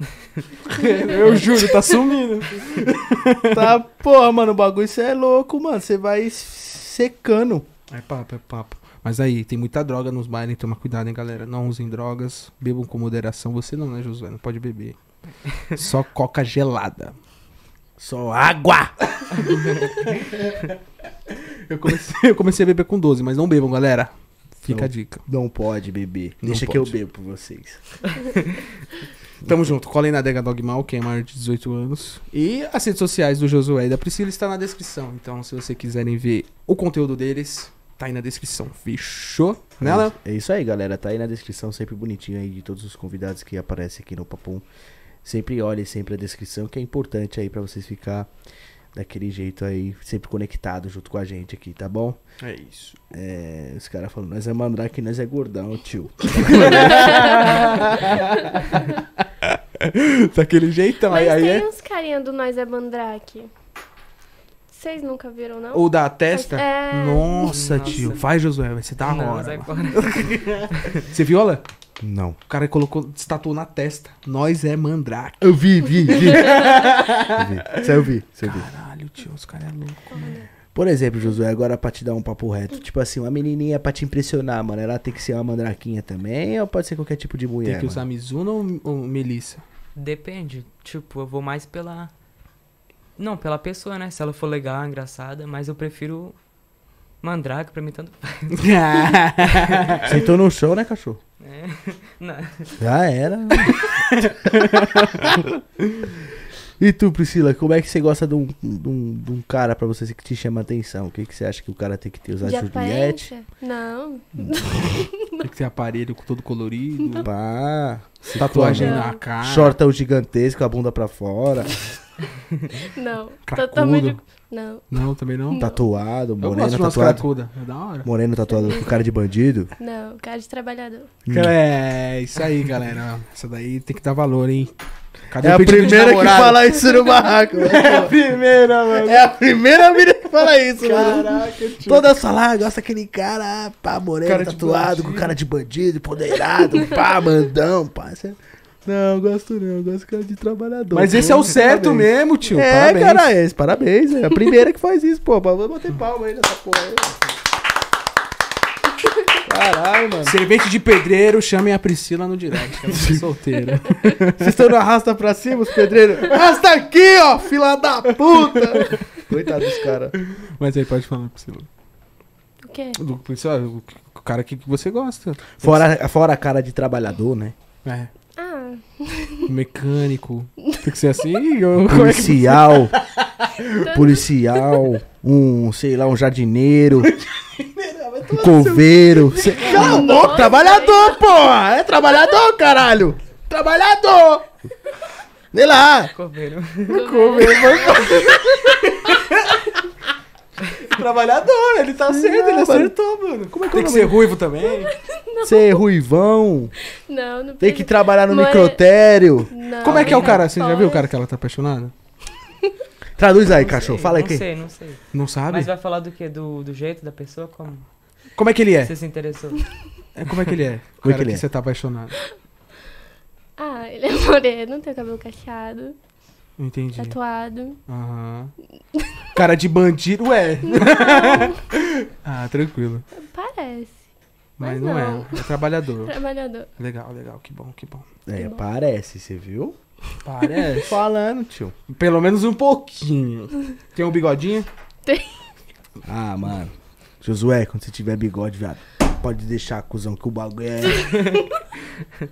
Eu juro, tá sumindo. Tá, porra, mano, o bagulho isso é louco, mano. Você vai secando. É papo, é papo. Mas aí, tem muita droga nos bailes, toma cuidado, hein, galera. Não usem drogas, bebam com moderação. Você não, né, Josué? Não pode beber. Só coca gelada. Só água! Eu comecei, eu comecei a beber com 12, mas não bebam, galera. Fica Não. a dica. Não pode beber. Não Deixa que eu pode. bebo por vocês. Tamo junto. Colhem na Dega Dogmal, quem é maior de 18 anos. E as redes sociais do Josué e da Priscila está na descrição. Então, se vocês quiserem ver o conteúdo deles, tá aí na descrição. Fechou? Né, Léo? É isso aí, galera. Tá aí na descrição, sempre bonitinho aí de todos os convidados que aparecem aqui no Papum. Sempre olhem sempre a descrição, que é importante aí pra vocês ficar Daquele jeito aí, sempre conectado junto com a gente aqui, tá bom? É isso. É, os caras falam, nós é mandrake, nós é gordão, tio. Daquele jeitão. Mas Aí, aí tem é. uns carinha do Nós é Mandrake. Vocês nunca viram, não? O da testa? É. Nossa, Nossa. tio. Vai, Josué, da Não, hora. Você viu, olha? Não. O cara colocou, tatuou na testa. Nós é mandrake. Eu vi, vi, vi. Eu vi. Isso aí eu vi, isso eu vi. Caralho, tio, os caras é louco. Por exemplo, Josué, agora pra te dar um papo reto. Tipo assim, uma menininha pra te impressionar, mano. Ela tem que ser uma mandraquinha também ou pode ser qualquer tipo de mulher? Tem que usar mano? Mizuno ou, ou Melissa? Depende. Tipo, eu vou mais pela. Não, pela pessoa, né? Se ela for legal, engraçada, mas eu prefiro mandrake, pra mim tanto faz. Sentou no chão, né, cachorro? É. Não. Já era. E tu, Priscila, como é que você gosta de um, de um, de um cara pra você que te chama atenção? O que, que você acha que o cara tem que ter? Usar De Juliette? aparência? Não. Tem que ter aparelho todo colorido. Pá. se Tatuagem Não. na cara. Shortão gigantesco, a bunda pra fora. Não. Cracudo. Totalmente. Não. Não, também não. Tatuado, Eu gosto moreno tatuado. É da hora. Moreno tatuado com cara de bandido. Não. Cara de trabalhador. É, isso aí, galera. Essa daí tem que dar valor, hein? Cadê É a primeira que fala isso no barraco. É a primeira, mano. É a primeira mina que fala isso, mano. Caraca, tio. Todas falam, ah, gosta daquele cara, pá, moreno, Cara tatuado, com cara de bandido, empoderado, pá, mandão, pá. Não, gosto não, gosto cara de trabalhador. Mas esse é o certo parabéns. mesmo, tio. É, Parabéns. cara, é, esse, parabéns. É a primeira que faz isso, pô. Vamos bater palma aí nessa porra aí. Caralho, mano. Servente de pedreiro, chamem a Priscila no direct. Ela tá solteira. Vocês estão no arrasta pra cima, os pedreiros? Arrasta aqui, ó, fila da puta. Coitado dos caras. Mas aí pode falar, Priscila. O quê? Do, Priscila, o, o cara que você gosta. Fora, fora a cara de trabalhador, né? É. Ah. O mecânico. Tem que ser assim? Ou é. Policial. policial. Um, sei lá, um jardineiro. Um coveiro. Cê- Cala a boca, trabalhador, porra! É trabalhador, caralho! Trabalhador! Vê lá! Coveiro. Trabalhador, ele tá certo, ele acertou, mano. Como é que Tem que é ser ruivo também. Ser ruivão. Não, não Tem que trabalhar no é- microtério. Não, Como é que é o cara? Você já viu o cara que ela tá apaixonada? Traduz aí, Não cachorro. sei, Fala aí Não sei, não sei. Não sabe? Mas vai falar do quê? Do, do jeito da pessoa? Como Como é que ele é? você se interessou? É, Como é que ele é? O Como é cara que ele é? você tá apaixonado. Ah, ele é moreno, tem o cabelo cacheado, Entendi. tatuado. Aham. Cara de bandido, ué. ah, tranquilo. Parece. Mas Mas não, não. é. É trabalhador. Trabalhador. Legal, legal. Que bom, que bom. É, parece, você viu? Parece. Falando, tio. Pelo menos um pouquinho. Tem um bigodinho? Ah, mano. Josué, quando você tiver bigode, viado, pode deixar, cuzão, que o bagulho é.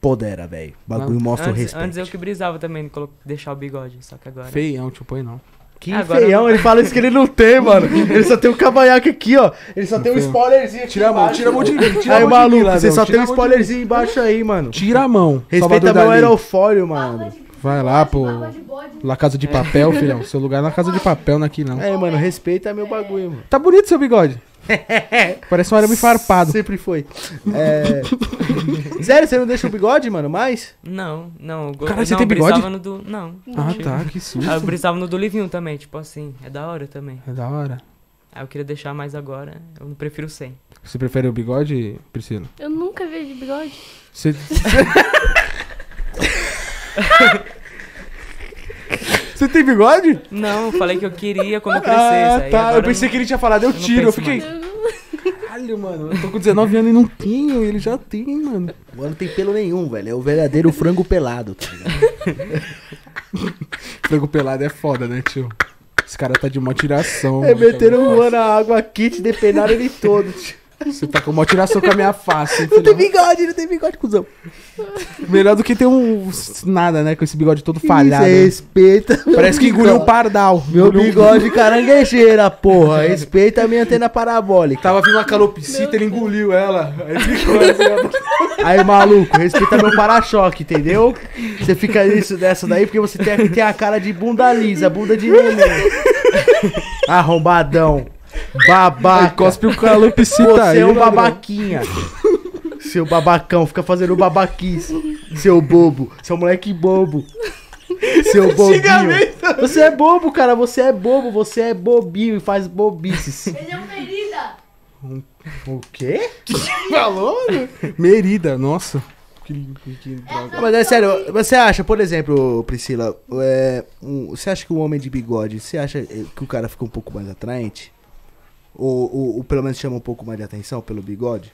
Podera, velho. O bagulho Não. mostra o Antes, respeito. antes eu que brisava também deixar o bigode, só que agora. Feião, tipo, põe não. Que Agora feião, não. ele fala isso que ele não tem, mano. Ele só tem um cavanhaque aqui, ó. Ele só tem um spoilerzinho aqui Tira a mão, tira a mão de mim. Tira Aí, maluco, você só tem um spoilerzinho embaixo aí, mano. Tira a mão. Respeita Salvador meu aerofólio, mano. Vai lá, pô. La Casa de Papel, filhão. Seu lugar na Casa de Papel, não é aqui não. É, mano, respeita meu bagulho, mano. Tá bonito seu bigode. Parece um arame farpado. Sempre foi. É... Sério, você não deixa o bigode, mano, mais? Não, não. Caralho, você não, tem eu bigode? No do, não. Ah, tá, que susto. Ah, eu brisava no do Livinho também, tipo assim. É da hora também. É da hora. Aí eu queria deixar mais agora, eu não prefiro sem. Você prefere o bigode, Priscila? Eu nunca vi de bigode. Você... Você tem bigode? Não, eu falei que eu queria quando eu crescesse. Ah, tá. Eu pensei que ele tinha falado, eu eu não tiro. Eu fiquei. mais. Caralho, mano. Eu tô com 19 anos e não tenho. Ele já tem, mano. O ano tem pelo nenhum, velho. É o verdadeiro frango pelado, tá? Frango pelado é foda, né, tio? Esse cara tá de uma tiração. É meteram um na água aqui, te depenaram ele todo. tio. Você tá com uma tiração com a minha face. Não tem bigode, não tem bigode, cuzão. Melhor do que ter um. Nada, né? Com esse bigode todo falhado. Você respeita. Parece que engoliu um pardal. Meu Engoliu bigode caranguejeira, porra. Respeita a minha antena parabólica. Tava vindo uma calopsita, ele engoliu ela. Aí ficou assim. Aí, maluco, respeita meu para-choque, entendeu? Você fica isso dessa daí porque você tem, tem a cara de bunda lisa, bunda de neném. Arrombadão. Aí Babaca. cospe o calopsita Você aí. é um ladrão. babaquinha. Seu babacão, fica fazendo babaquice. Seu bobo. Seu moleque bobo. Seu bobinho. Você é bobo, cara. Você é bobo. Você é bobinho e faz bobices. Ele é um ferida. O quê? Falou? né? Merida, nossa. Que, que, que droga. Mas é sério, você acha, por exemplo, Priscila, é, um- você acha que o homem de bigode, você acha eh, que o cara fica um pouco mais atraente? Ou, ou- ou pelo menos chama um pouco mais de atenção pelo bigode?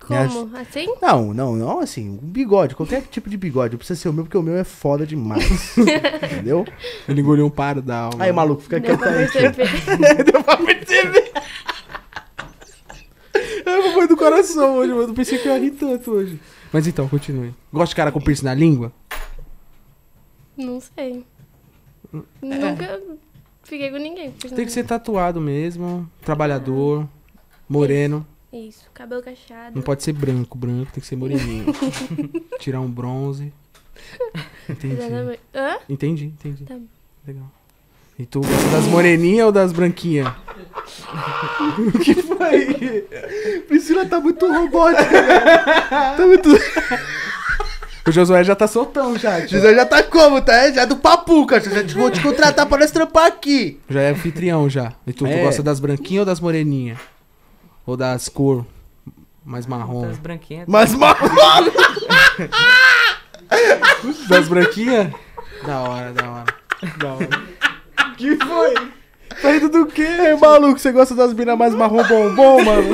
Como? Assim? Não, não, não assim, um bigode, qualquer tipo de bigode, não precisa ser o meu, porque o meu é foda demais. entendeu? Ele engoliu um pardal. Aí, maluco, fica Deu quieto pra aí. tio. perceber. É, foi do coração hoje, mano. Não pensei que eu ia rir tanto hoje. Mas então, continue. Gosta de cara com piercing na língua? Não sei. Nunca fiquei com ninguém. Tem que ser tatuado mesmo. Trabalhador. Moreno. Isso, cabelo cacheado. Não pode ser branco. Branco tem que ser moreninho. Tirar um bronze. Entendi. Exatamente. Hã? Entendi, entendi. Tá bom. Legal. E tu gosta das moreninhas ou das branquinhas? O que foi? Priscila tá muito robótica, velho. Tá muito... O Josué já tá soltão já. tio. José já tá como, tá? Já é do papuca, já te- vou te contratar pra nós trampar aqui. Já é anfitrião já. E tu, tu É. gosta das branquinhas ou das moreninhas? Ou das cor mais marrom? Das branquinhas. Mas, marrom. Das branquinhas? Da hora, da hora. Da hora. que foi? Tá indo do quê? Maluco, você gosta das minas mais marrom bombom, mano?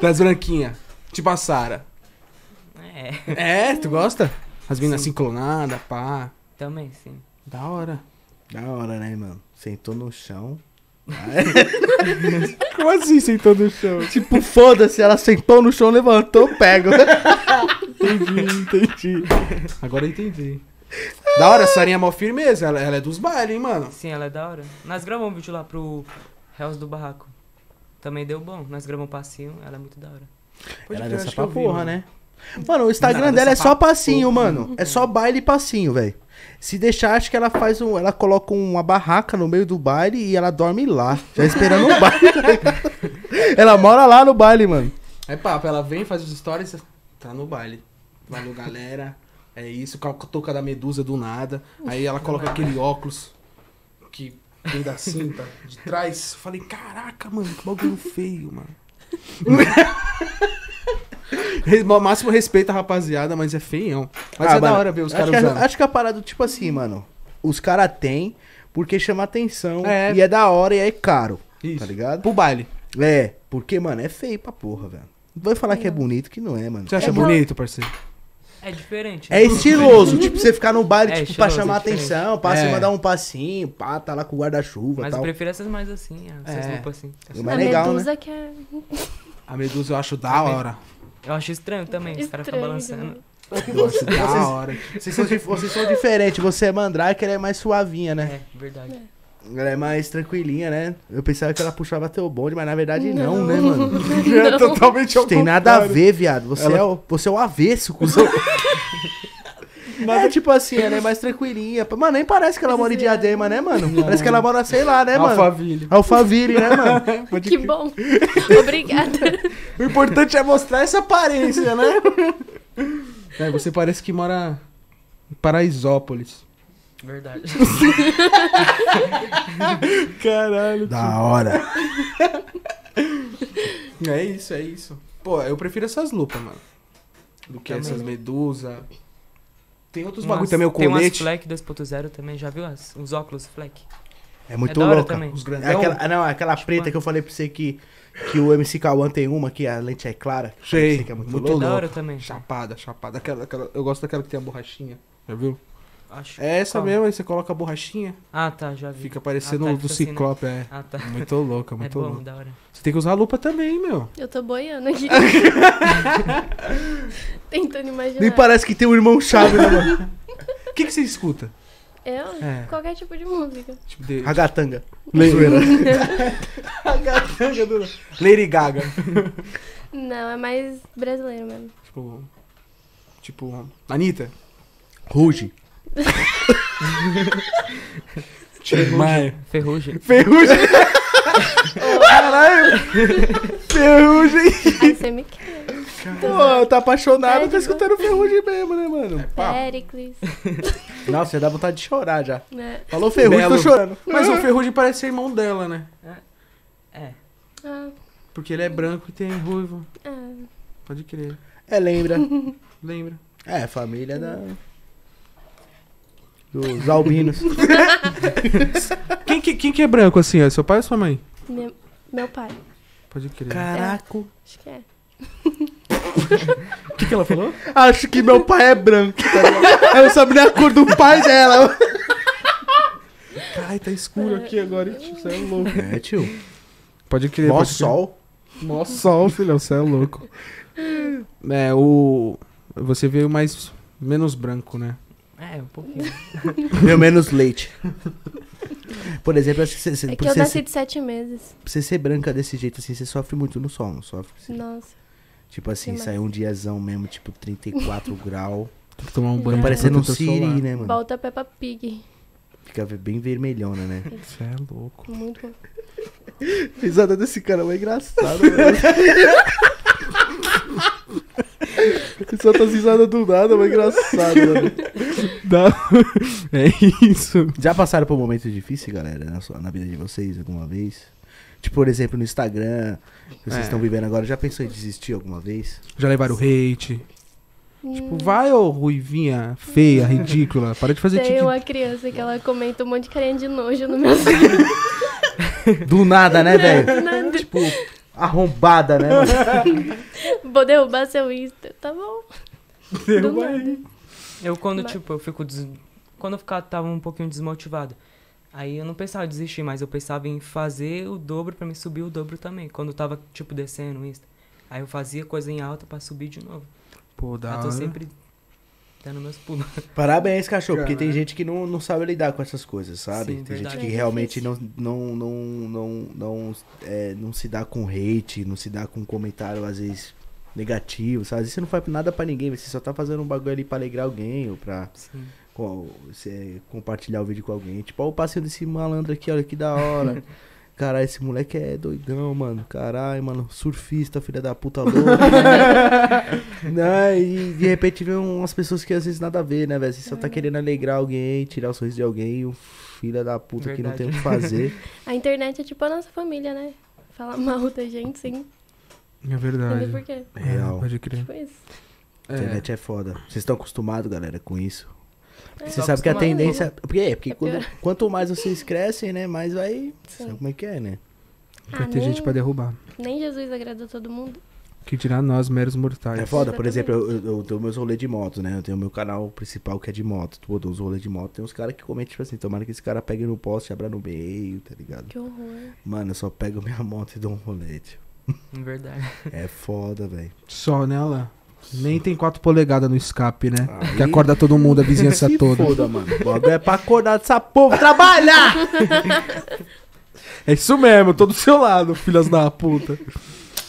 Das branquinhas. Tipo a Sara. É, É, tu gosta? As minas assim clonadas, pá. também, sim. Da hora. Da hora, né, mano? Sentou no chão. Como assim sentou no chão? Tipo, foda-se, ela sentou no chão, levantou, pego. Entendi, entendi. Agora eu entendi. Da hora, a Sarinha é mó firmeza. Ela, ela é dos bailes, hein, mano? Sim, ela é da hora. Nós gravamos um vídeo lá pro Hells do Barraco. Também deu bom. Nós gravamos um passinho, ela é muito da hora. Pode ela dança pra vi, porra, mano. né? Mano, o Instagram Nada, dela é só passinho, porra. mano. É só baile e passinho, velho. Se deixar, acho que ela faz um. Ela coloca uma barraca no meio do baile e ela dorme lá. Já esperando o baile. tá ligado? ela mora lá no baile, mano. Aí, papo, ela vem, faz os stories, tá no baile. Valeu, galera. É isso, com a touca da medusa do nada. Aí ela coloca aquele óculos que vem da cinta, de trás. Falei, caraca, mano, que bagulho feio, mano. Máximo respeito à rapaziada, mas é feião. Mas Ah, é da mano, hora ver os caras que, usando. a- acho que a parada, tipo assim, mano. Os caras têm porque chama atenção. É. E é da hora e é caro. Isso. Tá ligado? Pro baile. É, porque, mano, é feio pra porra, velho. Não vai falar que é bonito, que não é, mano. Você acha é, bonito, parceiro? É diferente. é né? estiloso, tipo, você ficar no baile, É tipo, pra estiloso, chamar é atenção, passa É. e mandar um passinho, pá, tá lá com o guarda-chuva e Mas eu tal. prefiro essas mais assim, essas É. roupas assim. Mas a é legal, medusa que é A medusa eu acho da hora. Eu acho estranho também, os caras ficam balançando. Eu acho da hora. Vocês são, vocês são diferentes, você é mandrake, ela é mais suavinha, né? É, verdade. Ela é mais tranquilinha, né? Eu pensava que ela puxava teu bonde, mas na verdade não, Não. né, mano? É totalmente ao Não tem nada a contrário. ver, viado. Você, Ela- é, o, você é o avesso, cuzão. É tipo assim, ela é mais tranquilinha. Mano, nem parece que ela mora em Diadema, né, mano? Parece que ela mora, sei lá, né, mano? Alphaville. Alphaville, né, mano? Pode Que bom. Obrigada. O importante é mostrar essa aparência, né? É, você parece que mora em Paraisópolis. Verdade. Caralho. Da hora. É isso, é isso. Pô, eu prefiro essas lupas, mano. Do que Também. essas medusas. Tem outros Umas- bagulho também, o Tem umas colete. Fleck 2.0 também, já viu as, os óculos Fleck? É muito É louca. também. Os É grandão. aquela, ah, não, é aquela preta que eu falei pra você que, que o MC Kawan tem uma, que a lente é clara. Sei, que é muito, muito louco. É da louco. hora também. Chapada, chapada. Aquela, aquela, eu gosto daquela que tem a borrachinha. Já viu? Acho. É essa Qual? mesmo, aí você coloca a borrachinha, Ah, tá, já vi. fica parecendo Ah, tá, o do fica assim, né? Ciclope, é. Ah, tá. Muito louco, É muito bom, louco. da hora. Você tem que usar a lupa também, meu. Eu tô boiando aqui. Tentando imaginar. Nem parece que tem um irmão chave, né, mano? O que, que você escuta? Eu? É. Qualquer tipo de música. Tipo, de... Ragatanga. Ragatanga do... Lady Gaga. Não, é mais brasileiro mesmo. Tipo... Tipo... Anitta. Ruge. Tipo, Maia. Ferrugem. Ferrugem. Caralho. Ferrugem. Aí você me quer. Pô, tá apaixonado, tá escutando ferrugem mesmo, né, mano? Pá. Pericles, Nossa, dá vontade de chorar já. né? Falou ferrugem, Belo. tô chorando. Mas o Ferrugem parece ser irmão dela, né? É. Ah, Porque ele é branco e tem ruivo. ah, Pode crer. É, lembra. Lembra. É, família da... Dos albinos. Quem que, quem que é branco assim? É seu pai ou sua mãe? meu, meu pai. Pode crer. Caraca. Acho que é. O que, que ela falou? Acho que meu pai é branco, tá ligado? Eu sabia nem a cor do pai dela. Ai, tá escuro aqui agora, tio. Você é louco. É, tio. Pode crer. Mó pode crer. sol. Mó sol, filhão. Você é louco. É, o... Você veio mais... Menos branco, né? É, um pouquinho. Meu menos leite. Por exemplo, acho que você, É que eu você, nasci ser- de sete meses. pra você ser branca desse jeito assim, você sofre muito no sol, não sofre? Assim. Nossa. Tipo assim, sai um diazão mesmo, tipo 34 graus. Tem que tomar um banho. Tá Parecendo um siri, solar. né, mano? Volta Peppa Pig. Fica bem vermelhona, né? Você é louco. Muito bom. Risada desse cara é engraçado, velho. Só tá risada do nada, mas engraçado, mano. Dá... É isso. Já passaram por momentos difíceis, galera, na, sua- na vida de vocês alguma vez? Tipo, por exemplo, no Instagram, que vocês É. estão vivendo agora, já pensou em desistir alguma vez? Já levaram hate. Tipo, Hum, vai, ô ruivinha, feia, ridícula. Para de fazer Tem tique. uma criança que ela comenta um monte de carinha de nojo no meu. Do nada, né, velho? Nada. tipo, arrombada, né, mano? Vou derrubar seu Insta. Tá bom. Derruba aí. Eu quando, Mas- tipo, eu fico. des- Quando eu ficava, tava um pouquinho desmotivado. Aí eu não pensava em desistir, mas eu pensava em fazer o dobro pra me subir o dobro também. Quando eu tava, tipo, descendo o Insta. Aí eu fazia coisa em alta pra subir de novo. Pô, da eu tô hora. sempre dando meus pulos. Parabéns, cachorro, porque tem gente que não, não sabe lidar com essas coisas, sabe? Sim, tem verdade. gente que É realmente não, não, não, não, não, é, não se dá com hate, não se dá com comentário, às vezes, negativo, sabe? Às vezes você não faz nada pra ninguém, você só tá fazendo um bagulho ali pra alegrar alguém ou pra Sim. co- você compartilhar o vídeo com alguém. Tipo, ó, o passeio desse malandro aqui, olha que da hora. Caralho, esse moleque é doidão, mano. Caralho, mano. Surfista, filha da puta louca. né? E de repente vem umas pessoas que às vezes nada a ver, né, velho? Você só tá querendo alegrar alguém, tirar o sorriso de alguém, o filho da puta que não tem o que fazer. A internet é tipo a nossa família, né? Fala mal da gente, sim. É verdade. sei por quê. Real. É, pode crer. Tipo isso. A internet é foda. Vocês estão acostumados, galera, com isso. É, Você sabe que a tendência. Porque é, porque É quando- quanto mais vocês crescem, né? Mais vai. Sim. Sabe como é que é, né? Vai Ah, ter nem, gente pra derrubar. nem Jesus agrada todo mundo. Que tirar nós, meros mortais. É foda, por exemplo, eu, eu tenho meus rolês de moto, né? Eu tenho meu canal principal que é de moto. Tu botou os rolês de moto. Tem uns caras que comentam, tipo assim, tomara que esse cara pegue no poste, abra no meio, tá ligado? Que horror. Mano, eu só pego minha moto e dou um rolê, tio. Em verdade. É foda, velho. Só nela. Nem tem 4 polegadas no escape, né? Aí- Que acorda todo mundo, a vizinhança Se toda. foda, mano. É pra acordar dessa porra, trabalhar! É isso mesmo, tô do seu lado, filhas da puta.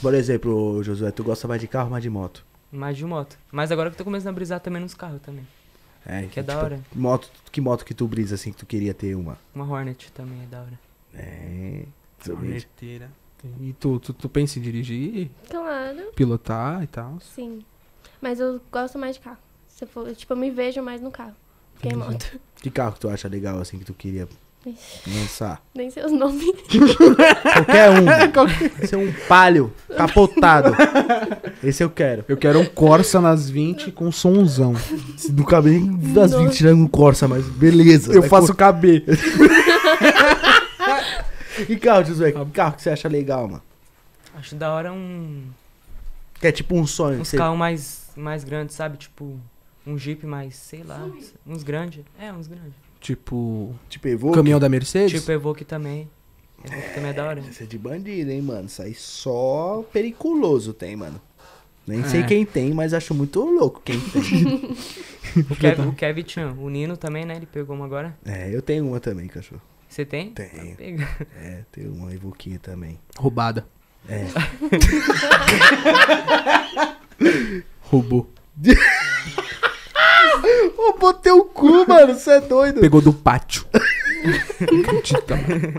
Por exemplo, Josué, tu gosta mais de carro ou mais de moto? Mais de moto. Mas agora que eu tô começando a brisar também nos carros também. É, Que é da hora. Moto, que moto que tu brisa assim que tu queria ter uma? Uma Hornet também é da hora. É. Corneteira. E tu, tu, tu pensa em dirigir, Claro, pilotar e tal? sim. Mas eu gosto mais de carro. Se for, tipo, eu me vejo mais no carro. Que em moto. Que carro que tu acha legal assim que tu queria lançar? Nem sei os nomes. Qualquer um. Esse é um palio capotado. Esse eu quero. Eu quero um Corsa nas 20 com somzão. Se não cabe nem das Nossa. 20 tirando um Corsa, mas beleza. Eu Vai faço caber. co- E carro, Josué? Que carro que você acha legal, mano? Acho da hora um. Que é tipo um sonho. Uns Você... carros mais, mais grandes, sabe? Tipo. Um Jeep mais, sei lá, uns grandes. É, uns grandes. Tipo, Tipo, Evoque. caminhão da Mercedes? Tipo Evoque também. Evoque também é da hora. Isso é de bandido, hein, mano? Isso aí só periculoso tem, mano. Nem sei É. quem tem, mas acho muito louco quem tem. O, Kev, o Kevin Chan, o Nino também, né? Ele pegou uma agora. é, eu tenho uma também, cachorro. Você tem? Tenho. Pega. É, tenho uma Evoquinha também. Roubada. É. Roubou. Botei o cu, mano, você é doido. Pegou do pátio. Acredita, mano.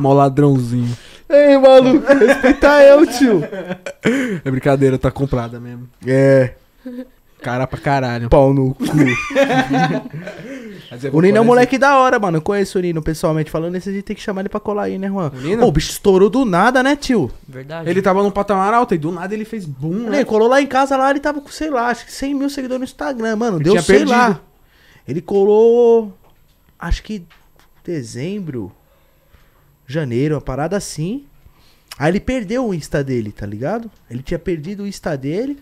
Mó ladrãozinho. Ei, maluco, respeita eu, tio. É brincadeira, tá comprada mesmo. É, Cara pra caralho. pau no cu. Mas eu O Nino é um moleque da hora, mano. Eu conheço o Nino pessoalmente. Falando isso, a gente tem que chamar ele pra colar aí, né, Juan? O Nino? Ô, o bicho estourou do nada, né, tio? Verdade. Ele tava num patamar alto e do nada ele fez boom, Ele né? colou lá em casa, lá ele tava com, sei lá, acho que 100 mil seguidores no Instagram, mano. Ele deu, tinha sei perdido. lá. Ele colou, acho que dezembro, janeiro, uma parada assim. Aí ele perdeu o Insta dele, tá ligado? Ele tinha perdido o Insta dele.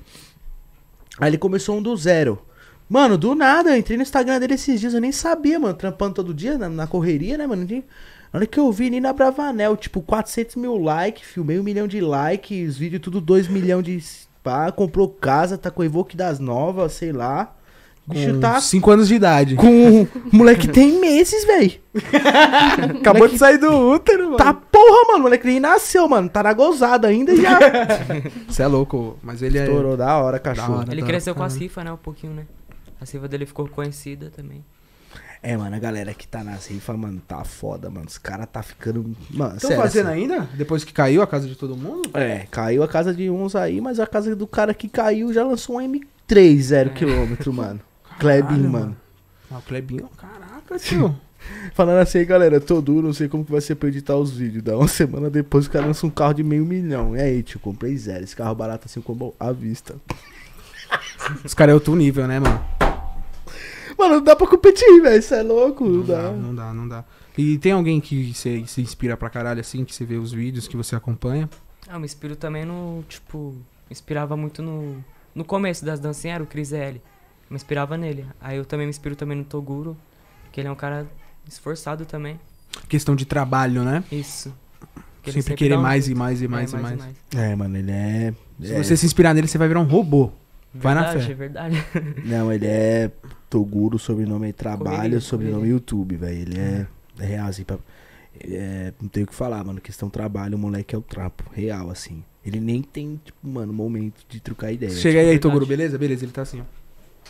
Aí ele começou um do zero. Mano, do nada, eu entrei no Instagram dele esses dias, eu nem sabia, mano. Trampando todo dia na, na correria, né, mano? Na hora que eu vi Nina Bravanel, tipo, 400 mil likes, filmei um milhão de likes, os vídeos tudo 2 milhões de pá, comprou casa, tá com o Evoque das novas, sei lá. O bicho Com tá 5 anos de idade. com. Moleque tem meses, velho. Acabou de sair do útero, mano. Tá porra, mano. O moleque nem nasceu, mano. Tá na gozada ainda e já. Você é louco, mas ele é. Estourou da hora, cachorro. hora. Ele da- cresceu com a. Cifa, né? Um pouquinho, né? A Cifa dele ficou conhecida também. É, mano, a galera que tá nas rifas, mano, tá foda, mano. Os caras tá ficando. Mano, Estão fazendo assim. ainda? Depois que caiu a casa de todo mundo? É, caiu a casa de uns aí, mas a casa do cara que caiu já lançou um M3 zero quilômetro, mano. Klebin, mano. Ah, o Clebinho, caraca, tio. Falando assim, aí, galera, tô duro, não sei como que vai ser pra editar os vídeos. Dá uma semana depois o cara lança um carro de meio milhão. E aí, tio, comprei zero. Esse carro barato assim como à vista. Os caras é outro nível, né, mano? Mano, não dá pra competir, velho. Isso é louco, não, Não dá. dá, não dá, não dá. E tem alguém que você se inspira pra caralho assim, que você vê os vídeos, que você acompanha? Ah, eu me inspiro também no, tipo, me inspirava muito no, no começo das dancinhas, era o Chris L. Me inspirava nele. Aí eu também me inspiro também no Toguro, que ele é um cara esforçado também. Questão de trabalho, né? Isso. Que ele Sempre querer um mais e mais e É, mais e mais. É, mano, ele é. Se é- você se inspirar nele, você vai virar um robô. Vai na Verdade, fé. é verdade. Não, ele é Toguro, sobrenome é Trabalho, Correria, sobrenome correria. YouTube, velho. Ele é, é real, assim, pra, ele é, não tem o que falar, mano. Questão trabalho, o moleque é o trapo, real, assim. Ele nem tem, tipo, mano, momento de trocar ideia. Chega aí, aí, verdade. Toguro, beleza? Beleza, ele tá assim, ó.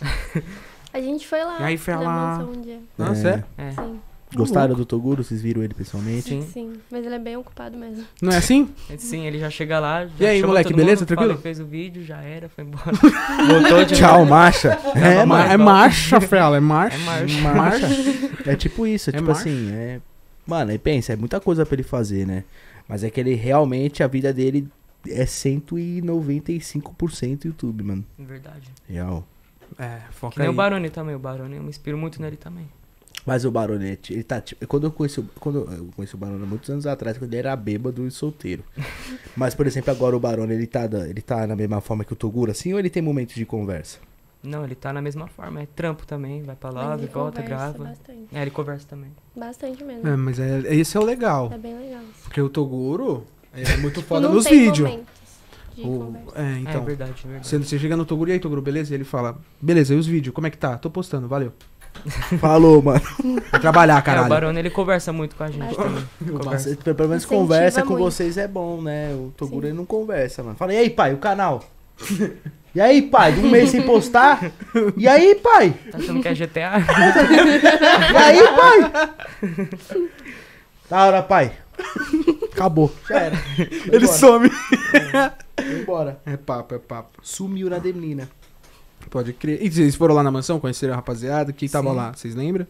A gente foi lá E aí foi na lá. mansão um dia. Não, É. sério? É. Sim, Gostaram do Toguro? Vocês viram ele pessoalmente? Sim. sim. Mas ele é bem ocupado mesmo. Não é assim? Sim, ele já chega lá. Já E aí, chama moleque, todo beleza? mundo, Tranquilo? fala, fez o vídeo, já era, foi embora. Voltou de Tchau, marcha. É, é volta. marcha, Fela, é marcha. É marcha. marcha. É tipo isso, é, É tipo marcha. assim, é. Mano, aí pensa, é muita coisa pra ele fazer, né? Mas é que ele realmente, a vida dele é 195% YouTube, mano. Verdade. Real. É, Que foca nem aí. o Barone também. O Barone, eu me inspiro muito nele também. Mas o Baronete, ele tá tipo. Quando eu conheci, o- quando eu- conheci o Barone há muitos anos atrás, quando ele era bêbado e solteiro. Mas, por exemplo, agora o Barone, ele tá, ele tá na mesma forma que o Toguro, assim, ou ele tem momentos de conversa? Não, ele tá na mesma forma. É trampo também. Vai pra lá, ele volta, conversa grava. Bastante. É, ele conversa também. Bastante mesmo. É, mas é, esse é o legal. É bem legal. Porque o Toguro ele é muito Tipo, foda não nos vídeos. O- conversa. É, é então. verdade, é verdade. Você, você chega no Toguro e aí, Toguro, beleza? E ele fala, beleza, e os vídeos? Como é que tá? Tô postando, valeu. Falou, mano. Vai trabalhar, É, o caralho. Barone, ele conversa muito com a gente também. Conversa. Pelo menos Incentiva conversa com muito. vocês é bom, né? O Toguro Sim. ele não conversa, mano. Fala, e aí, pai, o canal? E aí, pai, um mês sem postar? E aí, pai? Tá achando que é GTA? E aí, pai? Da hora, pai. Acabou. Já era. Foi Ele embora. some. Foi embora. É papo, é papo. Sumiu na Demnina. Pode crer. E vocês foram lá na mansão, conheceram a rapaziada? Quem tava Sim. lá? Vocês lembram?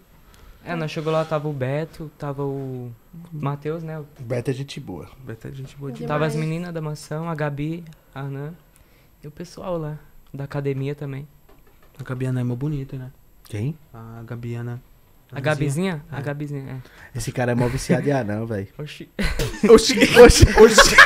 é, nós chegou lá, tava o Beto, tava o Matheus, né? O Beto é gente boa. Vai ter gente boa de Demais. Tava as meninas da mansão, a Gabi, a Anã. E o pessoal lá, da academia também. A Gabiana é mó bonita, né? Quem? A Gabiana. A Gabizinha? É. A Gabizinha, é. Esse cara é mó viciado em anão, velho. Oxi. Oxi, oxi, oxi.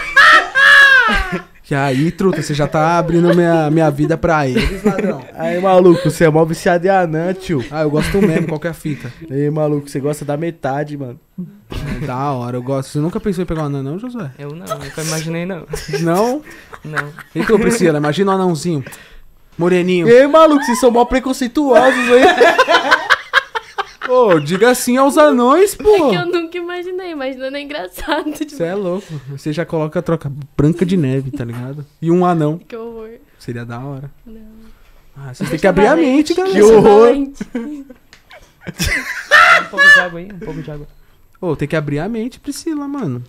E aí, truta, você já tá abrindo minha, minha vida pra eles, ladrão. Aí, maluco, você é mó viciado em anã, tio. Ah, eu gosto mesmo, qualquer fita. Ei, maluco, você gosta da metade, mano. É da hora, eu gosto. Você nunca pensou em pegar um anão, não, Josué? Eu não, nunca imaginei não. Não? Não. E tu, Priscila, imagina um anãozinho. Moreninho. Ei, maluco, vocês são mó preconceituosos aí. Ô, diga sim aos anões, É pô. que eu nunca imaginei, imaginando é engraçado. Tipo, Você é louco. Você já coloca a troca branca de neve, tá ligado? E um anão. que horror. Seria da hora. Não. Ah, vocês têm que abrir a mente, galera. Que horror. Valente. Um pouco de água aí, um pouco de água. Ô, tem que abrir a mente, Priscila, mano.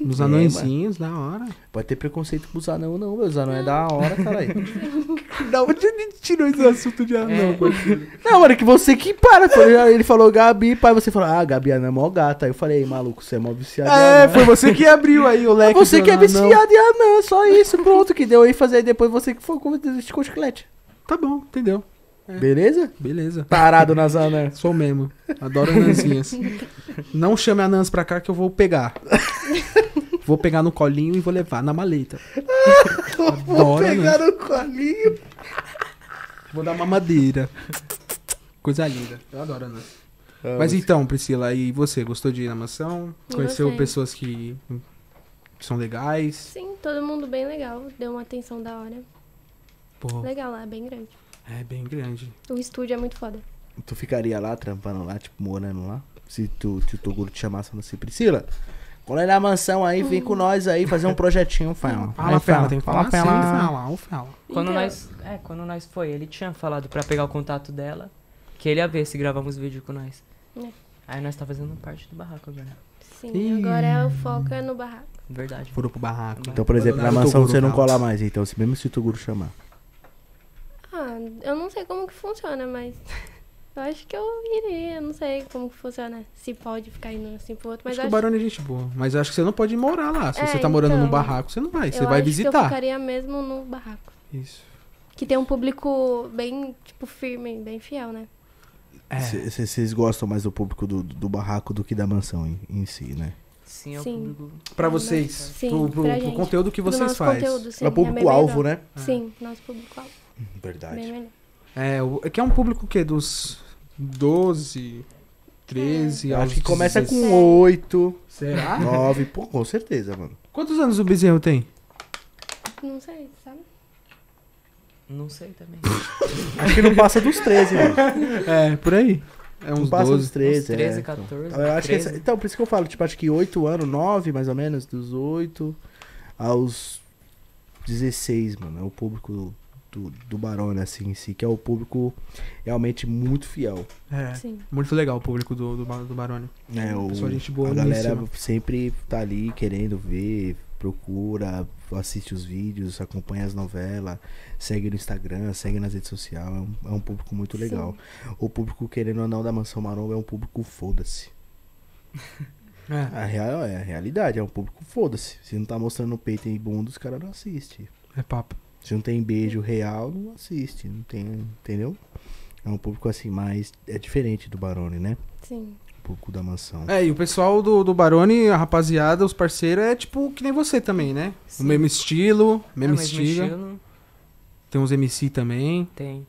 Os É, anõezinhos, da hora. Pode ter preconceito com os anão, não, meus anão é da hora, caralho. Da onde ele tirou esse assunto de anão, É. Não, mano, é que você que para. Ele falou Gabi, pai, você falou, ah, Gabi anã é mó gata. Aí eu falei, "Ei, maluco, você é mó viciado É, foi você que abriu aí o É leque. você que é anão. viciado em anã, só isso, pronto, que deu aí fazer aí depois você que foi com com chiclete. Tá bom, entendeu? É. Beleza? Beleza. Parado nas anãs. Sou mesmo. Adoro anãzinhas. Não chame anãs pra cá que eu vou pegar. Vou pegar no colinho e vou levar na maleta. Adoro anãs. no colinho. Vou dar mamadeira. Coisa linda. Eu adoro anãs. Mas então, Priscila, e você? Gostou de ir na mansão? Conheceu Gostei. pessoas que, que são legais? Sim, todo mundo bem legal. Deu uma atenção da hora. Pô, Legal lá, é bem grande. É bem grande. O estúdio é muito foda. Tu ficaria lá, trampando lá, tipo, morando lá? Se tu, se o Toguro te chamasse falando assim, Priscila, quando é na mansão aí, vem com nós aí fazer um projetinho, fala. Fala, fala, tem que falar fala, assim, fala. fala, fala. Quando Então- nós. É, quando nós foi, ele tinha falado pra pegar o contato dela, que ele ia ver se gravamos vídeo com nós. É. Aí nós tá fazendo parte do barraco agora. Sim, Ih. agora o foco é no barraco. Verdade. Furou pro barraco. Então, por exemplo, na mansão você não cola mais, então, se mesmo se o Toguro chamar. Ah, eu não sei como que funciona, mas eu acho que eu iria. Não sei como que funciona. Se pode ficar indo assim pro outro, mas acho que eu o Barone é gente boa. Mas eu acho que você não pode morar lá. Se É, você tá morando num então. barraco, você não vai. Você eu vai acho que eu visitar. ficaria mesmo no barraco. Isso. Que tem um público bem, tipo, firme, bem fiel, né? É. Vocês gostam mais do público do, do barraco do que da mansão em, em si, né? Sim, é o Sim. público. Pra Ah, vocês. Sim, pro, pro- pra pro conteúdo que vocês fazem. é o bem público-alvo, né? Sim, nosso público-alvo. Verdade. Bem melhor. É, o- é que é um público que dos 12, 13, Eu aos acho que começa 16. com 8, Será? 9, pô, com certeza, mano. Quantos anos o Bezerro tem? Não sei, sabe? Não sei também. Acho que não passa dos 13, mano. É, por aí. É Não uns passa 12. dos 13, Uns 13, é. 14. Eu acho que 13. essa- então, por isso que eu falo, tipo, acho que 8 anos, 9 mais ou menos, dos 8 aos 16, mano. É o público do, do Barone, assim, em si, que é o público realmente muito fiel. É. Sim. Muito legal o público do, do, do Barone. Né? O, Pessoal, gente boa, a galera sempre tá ali querendo ver, procura, assiste os vídeos, acompanha as novelas, segue no Instagram, segue nas redes sociais. É um, é um público muito legal. O público, querendo ou não, da Mansão Maromba é um público foda-se. É, A real é a realidade, é um público foda-se. Se não tá mostrando peito e bunda, os caras não assistem. é papo. Se não tem beijo real, não assiste. Não tem, entendeu? É um público assim, mais. É diferente do Barone, né? Sim. O público da mansão. É, e o pessoal do, do Barone, a rapaziada, os parceiros, é tipo que nem você também, né? O Sim. mesmo estilo, É, mesmo mas estilo. estilo Tem uns MC também. Tem.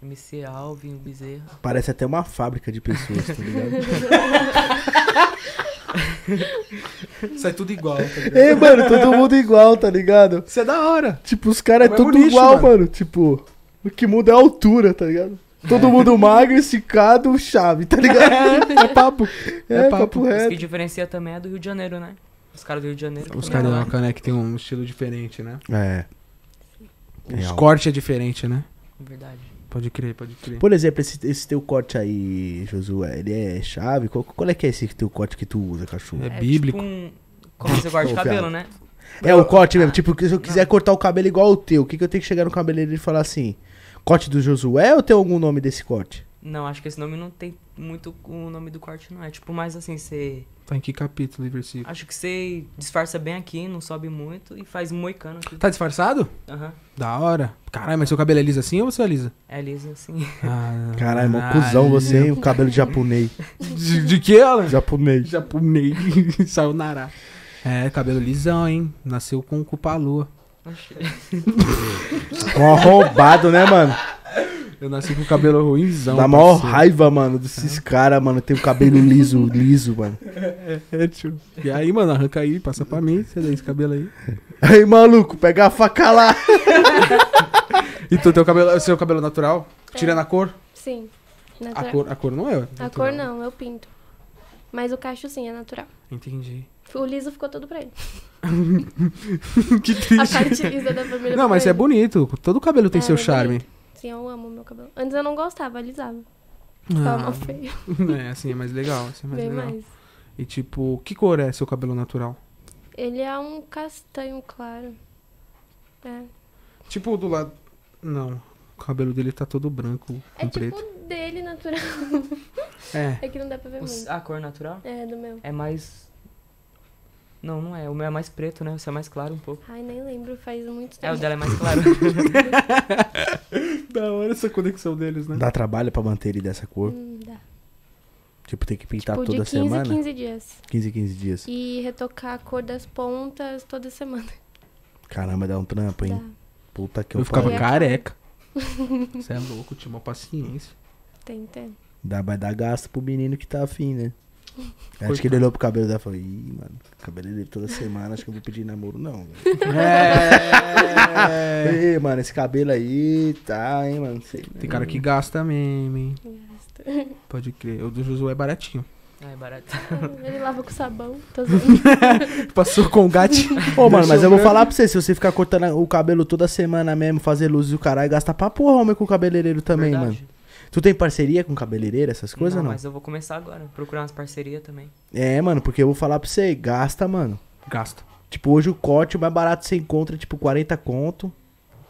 MC Alvin, o Bezerra. Parece até uma fábrica de pessoas, tá ligado? Isso é tudo igual, tá ligado? Ei, mano, todo mundo igual, tá ligado? Isso é da hora. Tipo, os caras É é o tudo nicho, igual, mano. mano. Tipo, o que muda é a altura, tá ligado? Todo mundo magro, esticado, chave, tá ligado? É papo. É, É papo, papo. Os que diferencia também é do Rio de Janeiro, né? Os caras do Rio de Janeiro. Os lá. carioca, né, que tem um estilo diferente, né? É. Os cortes é diferente, né? Verdade. Pode crer, pode crer. Por exemplo, esse, esse teu corte aí, Josué, ele é chave? Qual, qual é que é esse teu corte que tu usa, cachorro? É É, bíblico. Tipo um... Como você corta de cabelo, né? o corte mesmo. Tipo, se eu quiser cortar o cabelo igual o teu, o que, que eu tenho que chegar no cabeleireiro e falar assim? Corte do Josué ou tem algum nome desse corte? Não, acho que esse nome não tem muito com o nome do corte, não. É tipo mais assim, você. Tá em que capítulo e versículo? Acho que você disfarça bem aqui, não sobe muito e faz moicano aqui. Tá disfarçado? Aham. Da hora. Caralho, mas seu cabelo é liso assim ou você é lisa? É liso assim. Ah, Caralho, mó cuzão você, hein? O cabelo de japonês. De, de que, Alan? Japonês. Japonês. Saiu nará. É, cabelo lisão, hein? Nasceu com culpa lua. Oxi. Mó roubado, né, mano? Eu nasci com o cabelo ruimzão. Dá maior parceiro. raiva, mano, desses caras, mano. Tem o cabelo liso, liso, mano. É, tio. E aí, mano, arranca aí, passa pra mim, você dá esse cabelo aí. Aí, maluco, pega a faca lá. E tu, teu cabelo, seu cabelo natural? Tira na cor? Sim. A cor, a cor não é. A natural. cor não, eu pinto. Mas o cacho sim, é natural. Entendi. O liso ficou todo pra ele. que A triste. parte lisa da família Não, mas é ele. bonito. Todo cabelo tem É, seu é charme. bonito. Sim, eu amo meu cabelo. Antes eu não gostava, alisava. Ficava Ah, mal feio. é, assim é mais legal. Assim é mais Bem legal. mais. E tipo, que cor é seu cabelo natural? Ele é um castanho claro. É. Tipo, do lado. Não. O cabelo dele tá todo branco É preto. tipo o dele natural. É. É que não dá pra ver Os- muito. A cor natural É, do meu. é mais. Não, não é. O meu é mais preto, né? O seu é mais claro um pouco. Ai, nem lembro, faz muito É, o tempo. dela é mais claro. Da hora essa conexão deles, né? Dá trabalho pra manter ele dessa cor. Hum, dá. Tipo, tem que pintar Tipo, de toda 15 em semana. 15 dias. 15, 15 dias. E retocar a cor das pontas toda semana. Caramba, dá um trampo, hein? Dá. Puta que Eu eu ficava careca. Você é louco, tinha uma paciência. Tem, tem. Dá, vai dar gasto pro menino que tá afim, né? Acho Coitado. que ele olhou pro cabelo dela e falou, ih, mano, cabelo dele toda semana, acho que eu vou pedir namoro, não. velho." É. Ei, mano, esse cabelo aí, tá, hein, mano, sei. Tem cara que gasta mesmo, hein? Gasta. Pode crer. O do Josué é baratinho. Ah, é barato. Ele lava com sabão. Tô zoando. Passou com o gatinho. Ô, mano, mas eu vou falar pra você, se você ficar cortando o cabelo toda semana mesmo, fazer luzes e o caralho, gasta pra porra, homem, com o cabeleireiro também, Verdade. mano. Tu tem parceria com cabeleireiro, essas coisas, não, não? mas eu vou começar agora. Procurar umas parcerias também. É, mano, porque eu vou falar pra você, gasta, mano. Gasta. Tipo, hoje o corte o mais barato você encontra, tipo, 40 conto.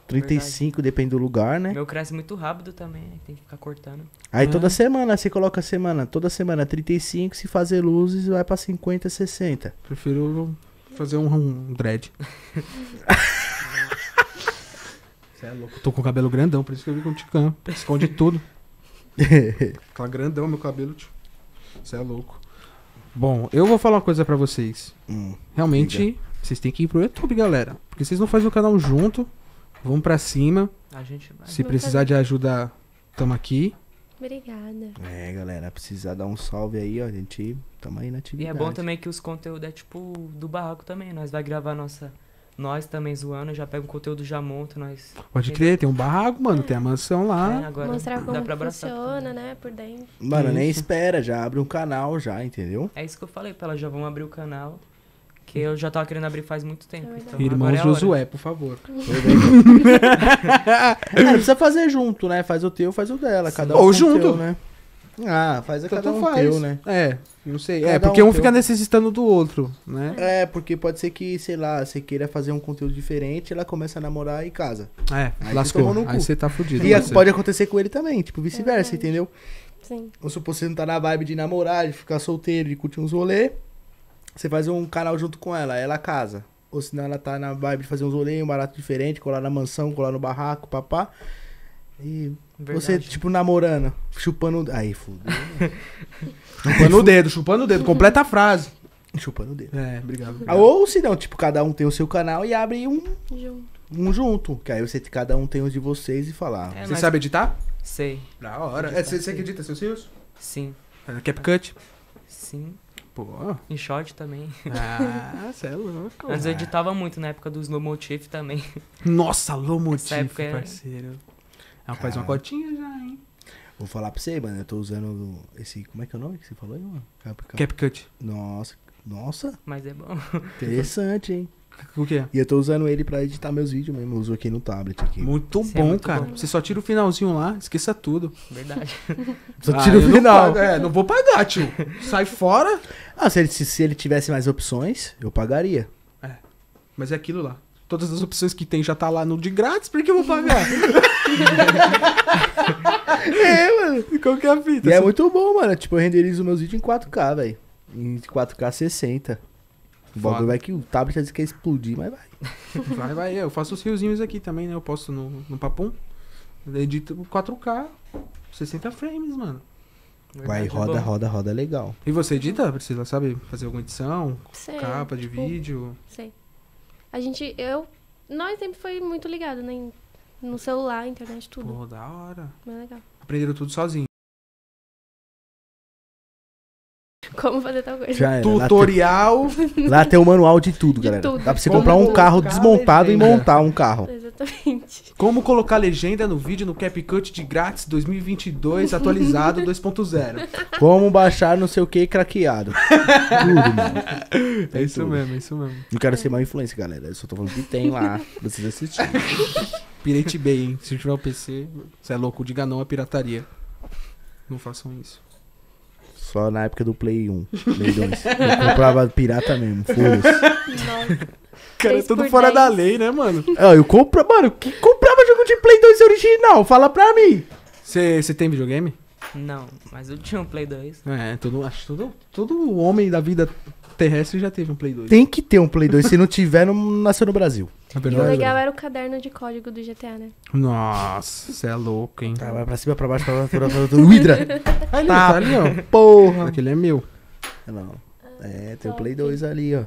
35, depende do lugar, né? Meu cresce muito rápido também, aí tem que ficar cortando. Aí É. toda semana, você coloca a semana, toda semana 35, se fazer luzes, vai pra 50, 60. Prefiro fazer um, um dread. Você é louco. Tô com o cabelo grandão, por isso que eu vim com o Ticão. Esconde tudo. Aquela grandão meu cabelo, tio. Você é louco. Bom, eu vou falar uma coisa pra vocês. Hum, Realmente, vocês têm que ir pro YouTube, galera. Porque vocês não fazem o canal junto. Vamos pra cima. A gente vai. Se precisar fazer. de ajuda, tamo aqui. Obrigada. É, galera, precisar dar um salve aí, ó, a gente tamo aí na E atividade. é bom também que os conteúdos é tipo do barraco também. Nós vai gravar nossa. Nós também zoando, já pega um conteúdo, já monta, nós. Pode crer, tem um barraco, mano. Tem a mansão É, lá. agora Mostrar dá como pra abraçar funciona, tudo. né? Por dentro. Mano, nem espera, já abre um canal já, entendeu? É isso que eu falei pra ela, já vamos abrir o canal. Que eu já tava querendo abrir faz muito tempo. É então Irmãos agora é a hora. Josué, por favor. É, não precisa fazer junto, né? Faz o teu, faz o dela, cada um Ou junto. teu, né? Ah, faz a cada um faz. teu, né? É, não sei. Cada é, porque um um fica necessitando do outro, né? É, porque pode ser que, sei lá, você queira fazer um conteúdo diferente, ela começa a namorar e casa. É, Aí você lascou. no Aí cu. você tá fudido. E você. pode acontecer com ele também, tipo, vice-versa, verdade. entendeu? Sim. Supor que você não tá na vibe de namorar, de ficar solteiro, de curtir uns rolê. Você faz um canal junto com ela, ela casa. Ou senão ela tá na vibe de fazer uns rolê, um barato diferente, colar na mansão, colar no barraco, papá. E você, Verdade. tipo, namorando, chupando. Aí, fudeu. Chupando o dedo, chupando o dedo. Completa a frase. chupando o dedo. É, obrigado. Ah, obrigado. Ou se não, tipo, cada um tem o seu canal e abre um, Junto. um junto. Que aí você, cada um tem os de vocês e fala. ah, É, Você nós- sabe editar? Sei. Da hora. Editar, É, você, você acredita seus rios? Sim. É, CapCut? Sim. Pô. Em short também. Ah, você é louco. Antes eu editava muito na época dos Slow Motif também. Nossa, Lomotif, época é- parceiro. Ela faz uma cotinha já, hein? Vou falar pra você, mano. Eu tô usando esse. Como é que é o nome que você falou aí, mano? Cap- cap- CapCut. Nossa, nossa, Mas é bom. interessante, hein? O quê? E eu tô usando ele pra editar meus vídeos mesmo. Eu uso aqui no tablet aqui. Muito Isso é bom, muito cara. bom. Você só tira o finalzinho lá, esqueça tudo. Verdade. Só Ah, tira o não final. pago, é, não vou pagar, tio. Sai fora. Ah, se ele, se, se ele tivesse mais opções, eu pagaria. Mas é aquilo lá. Todas as opções que tem já tá lá no de grátis, por que eu vou pagar? É, mano. E Qual que é a fita? E é Você- muito bom, mano. Tipo, eu renderizo meus vídeos em 4K, velho. Em 4K 60. O bagulho vai que o tablet às vezes quer explodir, mas vai. Vai, vai. Eu faço os riozinhos aqui também, né? Eu posto no, no Papum. Edito 4K, 60 frames, mano. Vai, é roda, bom. roda, roda legal. E você edita, Priscila? Sabe fazer alguma edição? Sei. Capa de tipo, vídeo? Sei. A gente, eu Nós sempre foi muito ligado, né? No celular, internet, tudo. Pô, da hora. Bem legal. Aprenderam tudo sozinho. Como fazer tal coisa. Já era. Lá tem, Tutorial. lá tem o manual de tudo, De galera. tudo. Dá pra você Como comprar um carro desmontado e montar um carro. Exatamente. Como colocar legenda no vídeo no CapCut de grátis 2022 atualizado 2.0. Como baixar não sei o que craqueado. tudo, mano. É isso tudo. mesmo, é isso mesmo. Não quero ser má influência, galera. Eu só tô falando que tem lá. pra Vocês assistirem. Pirate Bay, hein? Se tiver um PC, você é louco, diga não à pirataria. Não façam isso. Só na época do Play 1, Play 2. Eu comprava pirata mesmo, foda-se. Cara, é tudo fora dez. da lei, né, mano? Ah, eu compro, mano, que comprava jogo de Play 2 original? Fala pra mim. Você tem videogame? Não, mas eu tinha um Play 2. É, todo, acho que todo, todo homem da vida terrestre já teve um Play 2. Tem que ter um Play 2. Se não tiver, não nasceu no Brasil. É E o legal era o caderno de código do GTA, né? Nossa, você é louco, hein? Tá, vai pra cima, pra baixo, pra baixo, pra baixo. pra baixo. O Hydra. Ali, Tá, tá ali, ó. Porra. Aquele é meu. Não. É, tem o Play 2 ali, ó.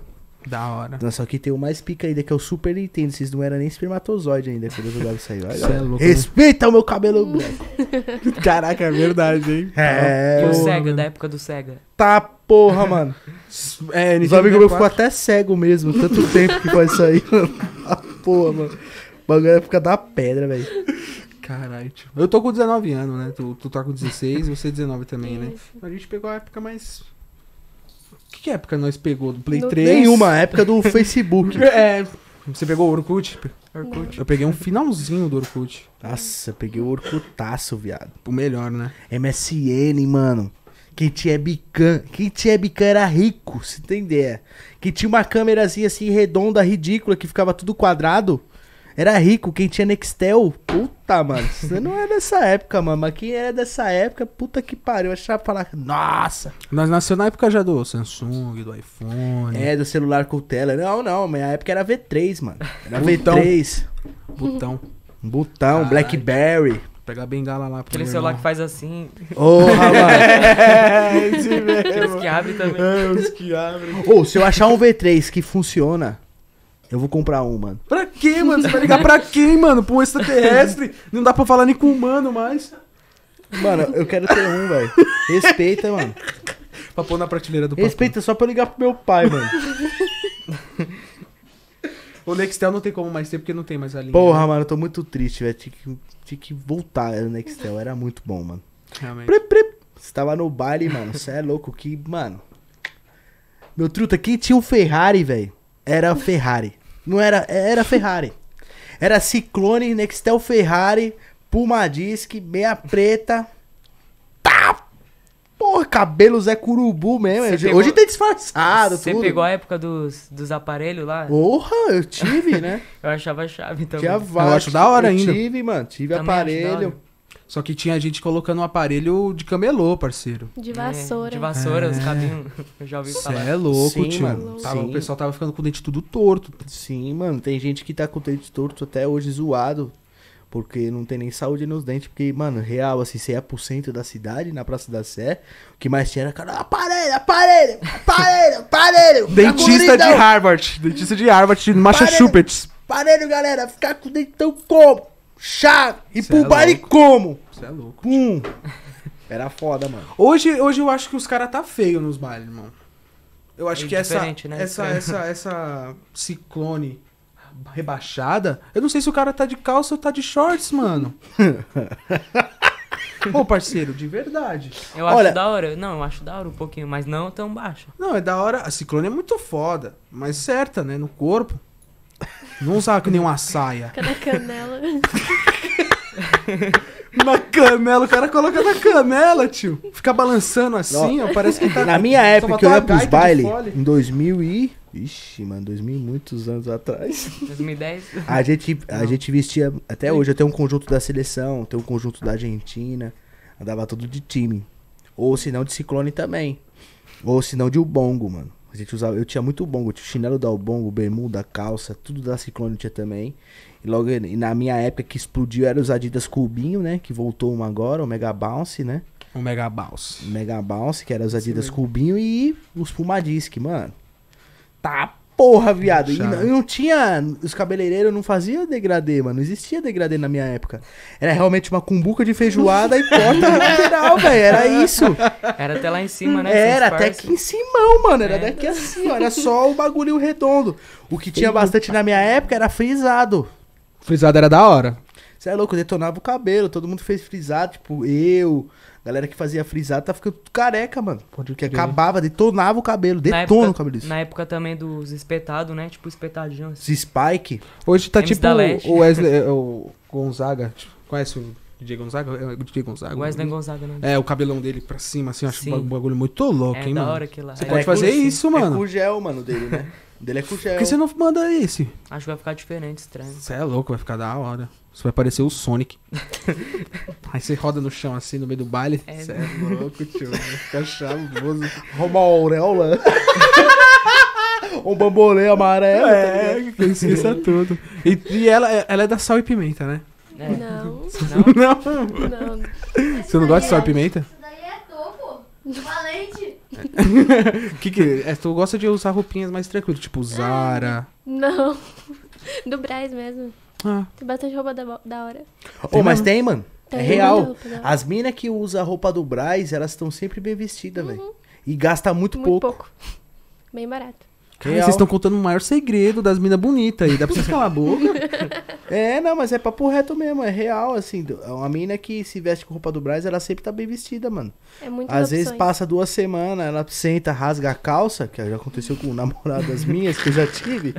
Da hora. Não, Só que tem o mais pica ainda, que é o Super Nintendo. Vocês não eram nem espermatozoide ainda quando eu jogava isso aí. Olha. é louco, né? Respeita o meu cabelo branco. Caraca, é verdade, hein? É, E o Sega, da época do Sega. Tá porra, mano. É, Os Nintendo amigos meus ficam 64. até cego mesmo. Tanto tempo que faz isso aí. Ah, porra, mano. O bagulho é ficar da pedra, velho. Caralho, tio. Eu tô com 19 anos, né? Tu, tu tá com 16 e você 19 também, né? A gente pegou a época mais. Que, que época nós pegou? Do Play No- 3? Nenhuma, época do Facebook. É. Você pegou o Orkut? Orkut. Eu peguei um finalzinho do Orkut. Nossa, eu peguei o Orkutaço, viado. O melhor, né? MSN, mano. Quem tinha bican, quem tinha bican era rico, se tem ideia. Quem tinha uma câmerazinha assim redonda, ridícula, que ficava tudo quadrado, era rico. Quem tinha Nextel, puta, mano. Você não é dessa época, mano. Mas quem era dessa época, puta que pariu. Achava falar, nossa. Nós nasceu na época já do Samsung, do iPhone. É, do celular com tela. Não, não, minha época era V3, mano. Era Botão. V3. Botão. Botão, Caralho. Blackberry. Pegar a bengala lá pro Aquele celular que faz assim, Porra, mano. É, esse aqueles que abre também. É, os que abrem. Ô, se eu achar um V3 que funciona, eu vou comprar um, mano. Pra quê, mano? Você vai ligar pra quem, mano? Pra um extraterrestre? Não dá pra falar nem com humano mais. Mano, eu quero ter um, velho. Respeita, mano. Pra pôr na prateleira do papo. Respeita só pra eu ligar pro meu pai, mano. O Nextel não tem como mais ter, porque não tem mais a linha. Porra, né? mano, eu tô muito triste, velho. Tinha que, tinha que voltar o Nextel. Era muito bom, mano. Realmente. Pre, pre. Você tava no baile, mano. Você é louco. Que, mano. Meu truta, quem tinha um Ferrari, velho? Era Ferrari. Não era. Era Ferrari. Era Ciclone, Nextel Ferrari, Puma Disc, meia preta. Porra, cabelo Zé Curubu mesmo. Você Hoje, pegou- hoje tem disfarçado, Você pegou a época dos, dos aparelhos lá? Porra, eu tive, né? Eu achava chave também. Tinha vários. acho da hora eu ainda. Tive, mano. Tive Também aparelho. Só que tinha gente colocando um aparelho de camelô, parceiro. De É, vassoura. de vassoura, os É. cabinhos. Eu já ouvi Você falar. é louco, Sim, tio. mano, Tava- sim. O pessoal tava ficando com o dente tudo torto. Sim, mano. Tem gente que tá com o dente torto até hoje zoado. Porque não tem nem saúde nos dentes. Porque, mano, real, assim, você ia pro centro da cidade, na Praça da Sé. O que mais tinha era, cara, aparelho, aparelho, aparelho, aparelho. Dentista de Harvard. Dentista de Harvard, de Massachusetts. Aparelho, galera, ficar com o dentão como? Chave. E Cê é pro baile louco. como? Você é louco. Pum. Era foda, mano. Hoje, hoje eu acho que os caras tá feio nos bailes, irmão. Eu acho É que essa, né? essa, Diferente. essa, essa ciclone rebaixada, eu não sei se o cara tá de calça ou tá de shorts, mano. Ô, parceiro, de verdade. Eu Olha- acho da hora. Não, eu acho da hora um pouquinho, mas não tão baixo. Não, é da hora. A ciclone é muito foda, mas certa, né? No corpo. Não usar que nem uma saia. Fica na canela. Na canela, o cara coloca na canela, tio. Fica balançando assim, ó, parece que tá... Na minha época, que eu ia pros bailes, em 2000 e... Ixi, mano, 2000 e muitos anos atrás. 2010. A gente, a gente vestia. Até hoje eu tenho um conjunto da seleção, tenho um conjunto da Argentina. Andava tudo de time. Ou se não de ciclone também. Ou se não de ubongo, mano. A gente usava, eu tinha muito bongo, tinha o chinelo da ubongo, bermuda, calça, tudo da ciclone tinha também. E logo e na minha época que explodiu era os Adidas Cubinho, né? Que voltou um agora, o Mega Bounce, né? O Mega Bounce. Mega Bounce, que era os Adidas mesmo. Cubinho e os Puma Disc, mano. Tá porra, viado. E não, não tinha. Os cabeleireiros não faziam degradê, mano. Não existia degradê na minha época. Era realmente uma cumbuca de feijoada e porta lateral, velho. Era isso. Era até lá em cima, né? Era até aqui em cima, mano. Era É. daqui assim, ó. Era só o bagulho redondo. O que tinha bastante na minha época era frisado. Frisado era da hora. Você é louco, detonava o cabelo. Todo mundo fez frisado, tipo, eu. Galera que fazia frisado tá ficando careca, mano. Pode Que acabava, detonava o cabelo. Na Detona época, o cabelo disso. na época também dos espetados, né? Tipo, espetadinho. Assim. Spike. Hoje tá MC tipo o Wesley, é, o Gonzaga. Tipo, Conhece o DJ Gonzaga? É o DJ Gonzaga. Wesley Gonzaga, né? É, o cabelão dele pra cima, assim, eu acho Sim. um bagulho muito louco, É hein, da mano. hora aquilo lá. Você É, pode é fazer com- isso, É mano. com gel, mano, dele, né? Dele é com gel. Por que você não manda esse? Acho que vai ficar diferente, estranho. Você é louco, vai ficar da hora. Você vai parecer o Sonic. Aí você roda no chão assim, no meio do baile. É. Você é louco, tio. Vai ficar chavoso. Rouba a auréola. um bambolê amarelo. tá É, que esqueça tudo. E, e ela, ela é da sal e pimenta, né? É. Não, Não? Não. não. Você não gosta de sal e pimenta? Isso daí é topo. Que que é? Tu gosta de usar roupinhas mais tranquilas, tipo Zara. Não. Do Braz mesmo. Ah, Tem bastante roupa da, da hora. Ô, mas tem, mano. É Tem real. da hora. As minas que usam a roupa do Braz, elas estão sempre bem vestidas, velho. E gasta muito, Muito pouco. pouco. Bem barato. Cara, vocês estão contando o maior segredo das minas bonitas aí. Dá pra vocês calar a boca? É, não, mas é papo reto mesmo, é real, assim. do- Uma mina que se veste com roupa do Braz, ela sempre tá bem vestida, mano. É muito Às vezes passa duas semanas, ela senta, rasga a calça, que já aconteceu com namoradas minhas que eu já tive.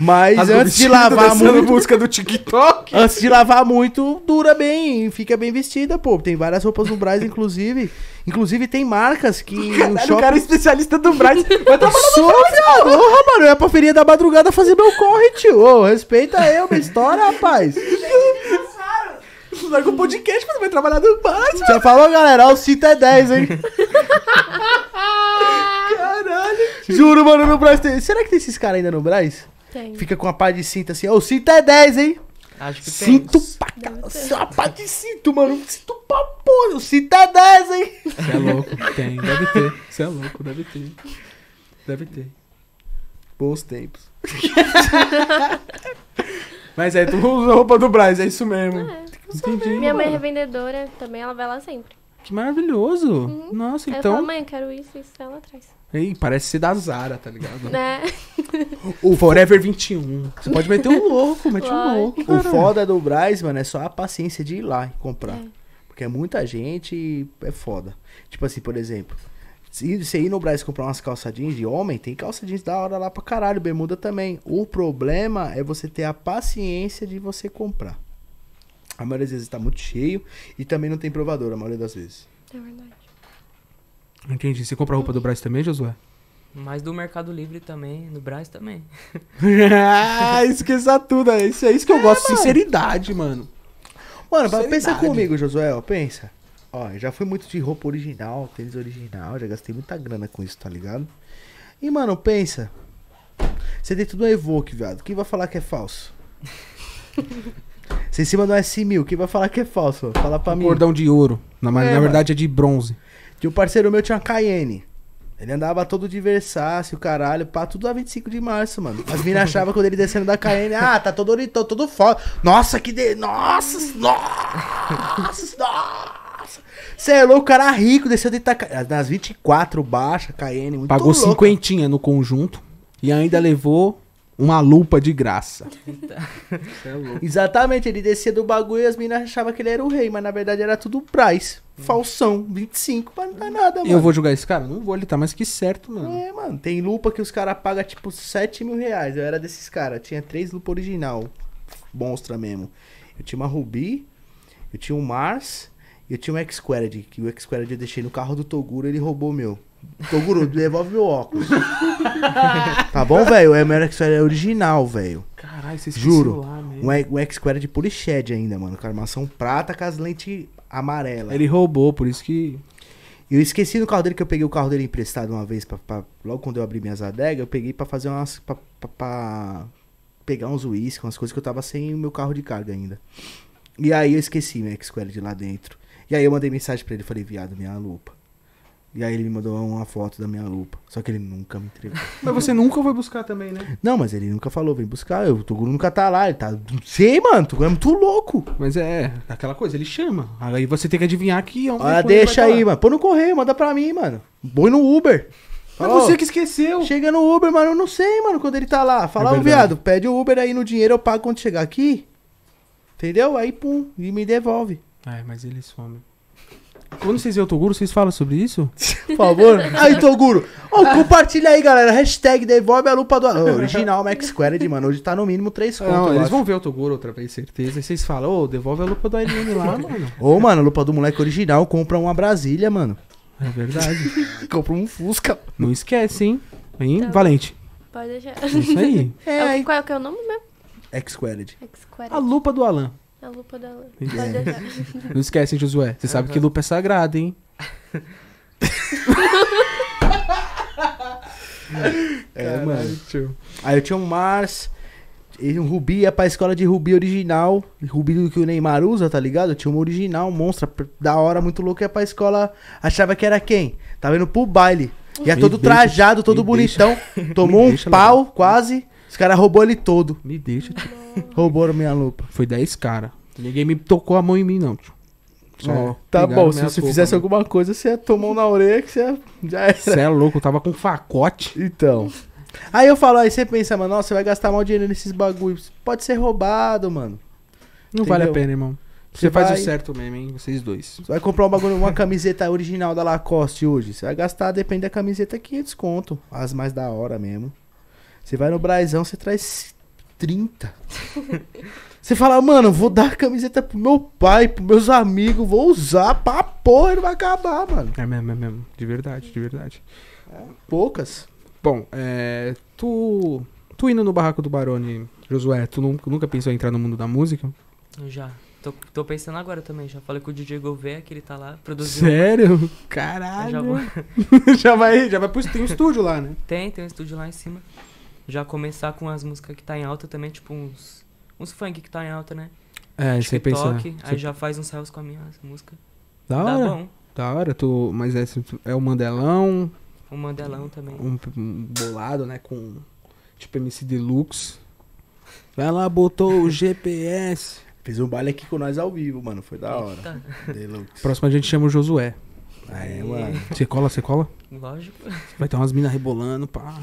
Mas o antes de lavar muito, música do TikTok. antes de lavar muito, dura bem, fica bem vestida, pô. Tem várias roupas no Braz, inclusive. Inclusive tem marcas que o Caralho, o shopping... cara é especialista do Braz. Vai trabalhar Sou, viado. Porra, mano, eu ia pra feria da madrugada fazer meu corre, tio. Ô, respeita eu, minha história, rapaz. Larga o podcast, mas vai trabalhar no Braz. Já falou, galera? Ó, O cinto é 10, hein? Caralho. Juro, mano, no Braz tem... Será que tem esses caras ainda no Braz? Tem. Fica com a pá de cinto assim, ó, o cinto é 10, hein? Acho que tem. Cinto pra caralho. pá de cinto, mano. Cinto pra porra. O cinto é 10, hein? Você é louco. Tem, deve ter. Você é louco, deve ter. Deve ter. Bons tempos. Mas aí tu usa a roupa do Braz, é isso mesmo. É. Entendi. Minha mãe é revendedora, também ela vai lá sempre. Que maravilhoso. Nossa, Aí eu falo, então. mãe, eu quero isso, isso, ela traz. Ei, parece ser da Zara, tá ligado? Né? O Forever 21. Você pode meter um louco, mete um louco. O foda do Braz, mano, é só a paciência de ir lá e comprar. É. Porque é muita gente e é foda. Tipo assim, por exemplo, se você ir no Braz comprar umas calça jeans de homem, tem calça jeans da hora lá pra caralho, bermuda também. O problema é você ter a paciência de você comprar. A maioria das vezes tá muito cheio e também não tem provador, a maioria das vezes. É verdade. Entendi. Você compra a roupa do Braz também, Josué? Mas do Mercado Livre também, no Brás também. ah, esqueça tudo. É isso, é isso que eu gosto. Sinceridade, mano. Mano, mas pensa Sinceridade. comigo, Josué, ó, pensa. Ó, já fui muito de roupa original, tênis original, já gastei muita grana com isso, tá ligado? E, mano, pensa. Você tem tudo no Evoque, viado. Quem vai falar que é falso? Você em cima do S1000, quem vai falar que é falso? Fala pra Um mim. cordão de ouro. Na, mas É, na mano. verdade é de bronze. Tinha um parceiro meu, tinha uma Cayenne. Ele andava todo de Versace, o caralho, pá, tudo a 25 de março, mano. As minas achavam quando ele descendo da Cayenne, ah, tá todo bonitão, todo foda. Nossa, que de... Nossa, nossa, nossa. Você é louco, o cara rico, desceu dentro da Cayenne. Nas 24 baixa, Cayenne, muito Pagou louco. cinquentinha no conjunto e ainda levou uma lupa de graça. Você é louco. Exatamente, ele descia do bagulho e as minas achavam que ele era o rei, mas na verdade era tudo price. Falsão, 25, mas não dá nada, mano. Eu vou julgar esse cara? Não vou, ele tá mais que certo, mano. É, mano, tem lupa que os caras pagam tipo 7 mil reais. Eu era desses caras. Tinha três lupas original. Monstra mesmo. Eu tinha uma Ruby, eu tinha um Mars e eu tinha um X-Squared. Que o X-Squared eu deixei no carro do Toguro ele roubou o meu. Toguro, devolve meu óculos. tá bom, velho? É meu X-Squared é original, velho. Caralho, você Juro. lá mesmo. Um, um X-Squared de Polished ainda, mano. Com armação prata com as lentes amarelas. Ele roubou, por isso que. Eu esqueci no carro dele que eu peguei o carro dele emprestado uma vez, pra, pra- logo quando eu abri minhas adegas, eu peguei pra fazer umas. Pra, pra- pra pegar uns uísque, umas coisas que eu tava sem o meu carro de carga ainda. E aí eu esqueci meu X-Squared lá dentro. E aí eu mandei mensagem pra ele, falei, viado, minha lupa. E aí ele me mandou uma foto da minha lupa. Só que ele nunca me entregou. Mas você nunca foi buscar também, né? Não, mas ele nunca falou, vem buscar. Eu, o Toguro nunca tá lá. Ele tá. Não sei, mano. O Toguro é muito louco. Mas é aquela coisa, ele chama. Aí você tem que adivinhar que Olha, quando ele deixa aí, tá mano. Põe no correio, manda pra mim, mano. Põe no Uber. Mas você que esqueceu. Chega no Uber, mano. Eu não sei, mano, quando ele tá lá. Fala, É ô verdade. viado, pede o Uber aí no dinheiro, eu pago quando chegar aqui. Entendeu? Aí, pum, e me devolve. É, mas ele some. Quando vocês veem o Toguro, vocês falam sobre isso? Por favor. aí, Toguro. Ó, compartilha aí, galera. Hashtag devolve a lupa do. Ô, original Max Squared, mano. Hoje tá no mínimo 3 conto. Não, eles acho. vão ver o Toguro outra vez, certeza. E vocês falam, ô, devolve a lupa do Ailine lá, mano. Ô, mano, a lupa do moleque original compra uma Brasília, mano. É verdade. compra um Fusca. Não esquece, hein? Hein, Tá. Valente? Pode deixar. É isso aí. É, É. Qual é que é o nome mesmo? X Squared. X40. A lupa do Alan. A lupa da lã. É. Não esquece, hein, Josué? Você sabe que lupa é sagrada, hein? É, mano. Aí eu tinha um Mars. E um Rubi ia pra escola de Rubi original. Rubi do que o Neymar usa, tá ligado? Tinha uma original, um monstro, da hora, muito louco. Ia pra escola, achava que era quem? Tava indo pro baile. Ia Me todo deixa- trajado, todo bonitão. Tomou me um deixa pau, quase. Os caras roubou ele todo. Me deixa. tio. Roubaram minha lupa. Foi 10 cara. Ninguém me tocou a mão em mim, não, tio. Só É, tá bom, se você fizesse mano. alguma coisa, você ia tomar um na orelha que você ia... já era. Você é louco, eu tava com facote. Então. Aí eu falo, aí você pensa, mano, nossa, você vai gastar mal dinheiro nesses bagulhos. Pode ser roubado, mano. Não vale a Entendeu? pena, irmão. Você Você faz vai- o certo mesmo, hein? Vocês dois. Você vai comprar um bagulho, uma camiseta original da Lacoste hoje. Você vai gastar, depende da camiseta, 500 conto. As mais da hora mesmo. Você vai no Braizão, você traz 30. Você fala, mano, vou dar a camiseta pro meu pai, pros meus amigos, vou usar pra porra, ele vai acabar, mano. É mesmo, é mesmo. De verdade, de verdade. Poucas. Bom, é. Tu. Tu indo no barraco do Barone, Josué, tu nunca, nunca pensou em entrar no mundo da música? Já. Tô, tô pensando agora também. Já falei com o DJ Gouveia que ele tá lá produzindo. Sério? Caralho. já vou. já vai, já vai pro tem um estúdio lá, né? Tem, tem um estúdio lá em cima. Já começar com as músicas que tá em alta também, tipo uns. Uns funk que tá em alta, né? É, você pensa. TikTok. Aí já faz uns céus com a minha música. Da Dá hora. bom. Da hora, tu. Mas é, é o Mandelão, Um Mandelão também. um, um bolado, né? Com. Tipo MC Deluxe. Ela botou o GPS. Fiz um baile aqui com nós ao vivo, mano. Foi da hora. Deluxe. Próximo a gente chama o Josué. É, mano. Você cola, você cola? Lógico. Vai ter umas minas rebolando, pá.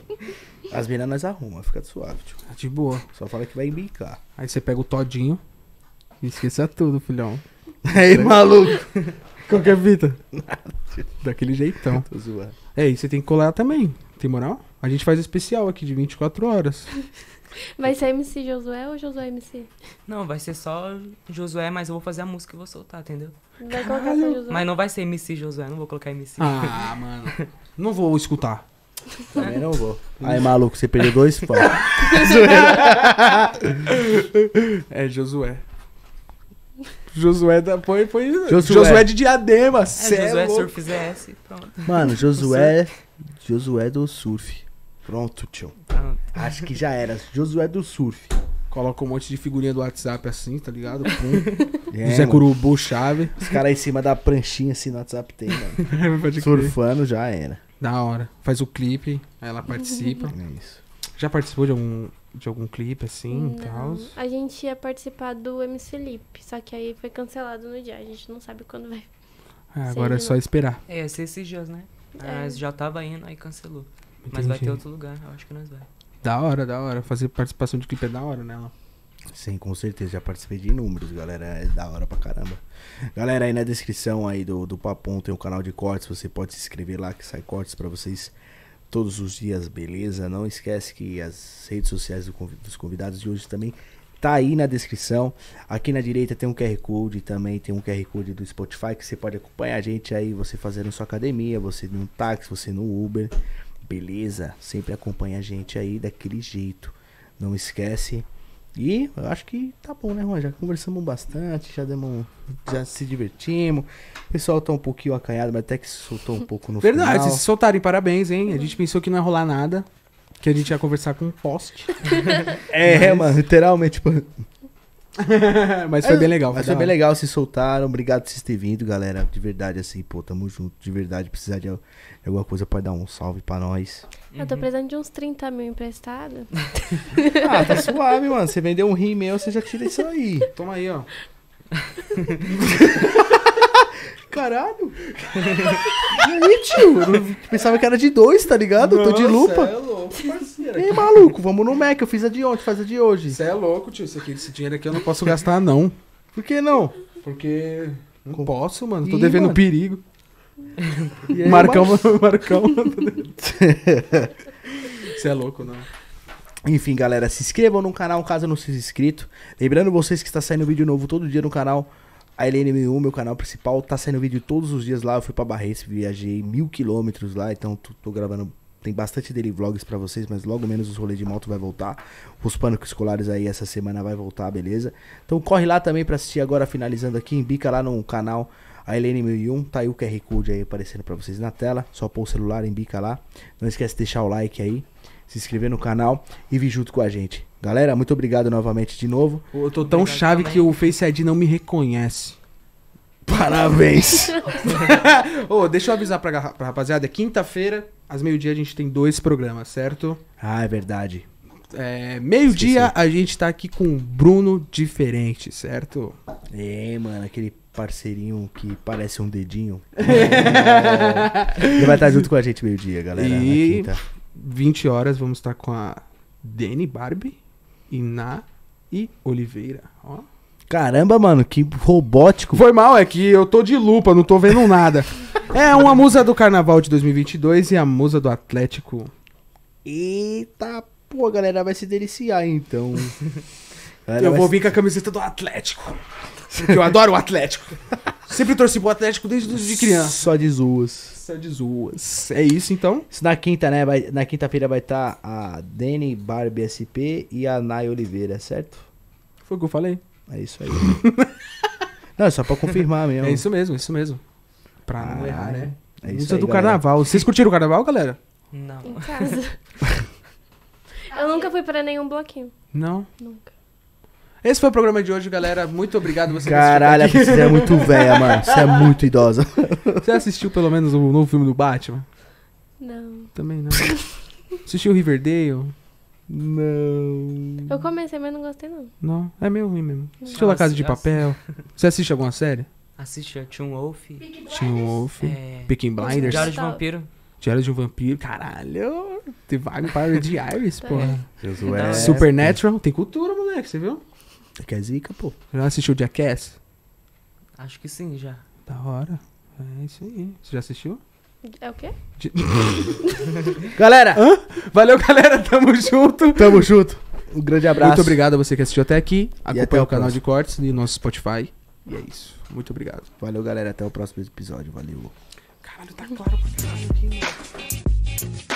As minas nós arruma, fica suave, tio. tá de boa. Só fala que vai embicar. Aí você pega o todinho e esqueça tudo, filhão. Aí, maluco. Qualquer fita. Daquele jeitão. Tô zoando. É, e você tem que colar também. Tem moral? A gente faz especial aqui de 24 horas. Vai ser MC Josué ou Josué MC? Não, vai ser só Josué, mas eu vou fazer a música e vou soltar, entendeu? Vai colocar só Josué. Mas não vai ser MC Josué, não vou colocar MC. Ah, mano. Não vou escutar. Também não vou. Aí, maluco, você perdeu dois fãs. É Josué. Josué da. Foi, foi. Josué. Josué, de Diadema. É, cê é Josué louco. Surf ZS, pronto. Mano, Josué. Josué do surf. Pronto, tio. pronto. Acho que já era. Josué do surf. Coloca um monte de figurinha do WhatsApp assim, tá ligado? Pum. É, Zé. Curubu chave. Os caras em cima da pranchinha assim no WhatsApp tem, mano. Crer. Surfando já era. Da hora. Faz o clipe, aí ela participa. É isso. Já participou de algum, de algum clipe assim e tal? A gente ia participar do MC Felipe, só que aí foi cancelado no dia. A gente não sabe quando vai. É, agora é só esperar. É, ia ser esses dias, né? É. Mas já tava indo, aí cancelou. Mas vai Entendi. ter outro lugar, eu acho que nós vai. Da hora, da hora. Fazer participação de clipe é da hora, né? Sim, com certeza. Já participei de inúmeros, galera. É da hora pra caramba. Galera, aí na descrição aí do, do Papum tem um canal de cortes. Você pode se inscrever lá que sai cortes pra vocês todos os dias, beleza? Não esquece que as redes sociais do dos convidados de hoje também tá aí na descrição. Aqui na direita tem um QR Code, também tem um QR Code do Spotify que você pode acompanhar a gente aí, você fazendo sua academia, você no táxi, você no Uber. Beleza? Sempre acompanha a gente aí daquele jeito. Não esquece. E eu acho que tá bom, né, Juan? Já conversamos bastante, já demos já se divertimos. O pessoal tá um pouquinho acanhado, mas até que se soltou um pouco no Verdade, final. se soltarem, parabéns, hein? A gente pensou que não ia rolar nada. Que a gente ia conversar com um poste. É, Mas- mano, literalmente, tipo, Mas foi bem legal. Mas da foi bem legal, se soltaram. Obrigado por vocês terem vindo, galera. De verdade, assim, pô, tamo junto. De verdade, precisar de, de alguma coisa, pode dar um salve pra nós. Eu tô precisando de uns 30 mil emprestado. Ah, tá suave, mano. Você vendeu um rim meu, você já tira isso aí. Toma aí, ó. Caralho. E aí, tio? Eu não- pensava que era de dois, tá ligado? Eu tô de Nossa, lupa. é louco, parceiro. Ei, maluco, vamos no Mac. Eu fiz a de ontem, faz a de hoje. Você é louco, tio. Esse, aqui, esse dinheiro aqui eu não posso gastar, não. Por que não? Porque. Não Com- posso, mano. Tô Ih, devendo mano. perigo. Aí, Marcão, mano? Marcão. Você é louco, não. Enfim, galera, se inscrevam no canal caso não seja inscrito. Lembrando vocês que está saindo vídeo novo todo dia no canal. A LNM1, meu canal principal, tá saindo vídeo todos os dias lá. Eu fui pra Barretos, viajei mil quilômetros lá, então tô, tô gravando. Tem bastante daily vlogs pra vocês, mas logo menos os rolês de moto vai voltar. Os pânicos escolares aí essa semana vai voltar, beleza? Então corre lá também pra assistir agora, finalizando aqui. Embica lá no canal a LN1001, tá aí o QR Code aí aparecendo pra vocês na tela. Só pôr o celular, embica lá. Não esquece de deixar o like aí, se inscrever no canal e vir junto com a gente. Galera, muito obrigado novamente de novo. Eu tô tão Obrigado chave também. que o Face ID não me reconhece. Parabéns! Ô, deixa eu avisar pra, pra rapaziada. Quinta-feira, às meio-dia, a gente tem dois programas, certo? ah, é verdade. É, meio-dia, a gente tá aqui com o Bruno Diferente, certo? É, mano, aquele parceirinho que parece um dedinho. É. Ele vai estar junto com a gente meio-dia, galera. E- quinta. 20 horas, vamos estar com a Dani Barbie e Na e Oliveira. Ó. Caramba, mano, que robótico. Foi mal, é que eu tô de lupa, não tô vendo nada. É uma musa do Carnaval de 2022 e a musa do Atlético. Eita, pô, a galera vai se deliciar então. Galera Eu vou se- vir com a camiseta do Atlético. Porque eu adoro o Atlético. Sempre torci pro Atlético desde de criança. Só de zoas. Só de zoas. É isso então. Isso na quinta, né? vai- na quinta-feira vai estar a Dani Barbie SP e a Nay Oliveira, certo? Foi o que eu falei. É isso aí. Não, é só pra confirmar mesmo. É isso mesmo, isso mesmo. Pra não errar, né? É isso Musa aí, do galera. Carnaval. Vocês curtiram o Carnaval, galera? Não. Em casa. Eu nunca fui pra nenhum bloquinho. Não. Nunca. Esse foi o programa de hoje, galera. Muito obrigado você Caralho, Priscila é muito velha, mano. Você é muito idosa. Você assistiu pelo menos o novo filme do Batman? Não. Também não. Assistiu o Riverdale? Não. Eu comecei, mas não gostei, não. Não, é meio ruim mesmo. Assistiu La Casa de Papel? Você assiste alguma série? Assiste a Teen Wolf. Teen Wolf, É... Peaky Blinders, Diário de Tá. Vampiro. Diário de um Vampiro. Caralho, The Vampire Diaries, pô. Jesus É, Supernatural, tem cultura, moleque, você viu? Que é zica, pô. Já assistiu Jackass? Acho que sim, já. Da hora. É isso aí. Você já assistiu? É o quê? Galera, Valeu, galera. Tamo junto. tamo junto. Um grande abraço. Muito obrigado a você que assistiu até aqui. até Acompanhe o o canal de cortes e nosso Spotify. E é isso. Muito obrigado. Valeu, galera. Até o próximo episódio. Valeu. Caralho, tá claro pra caralho aqui.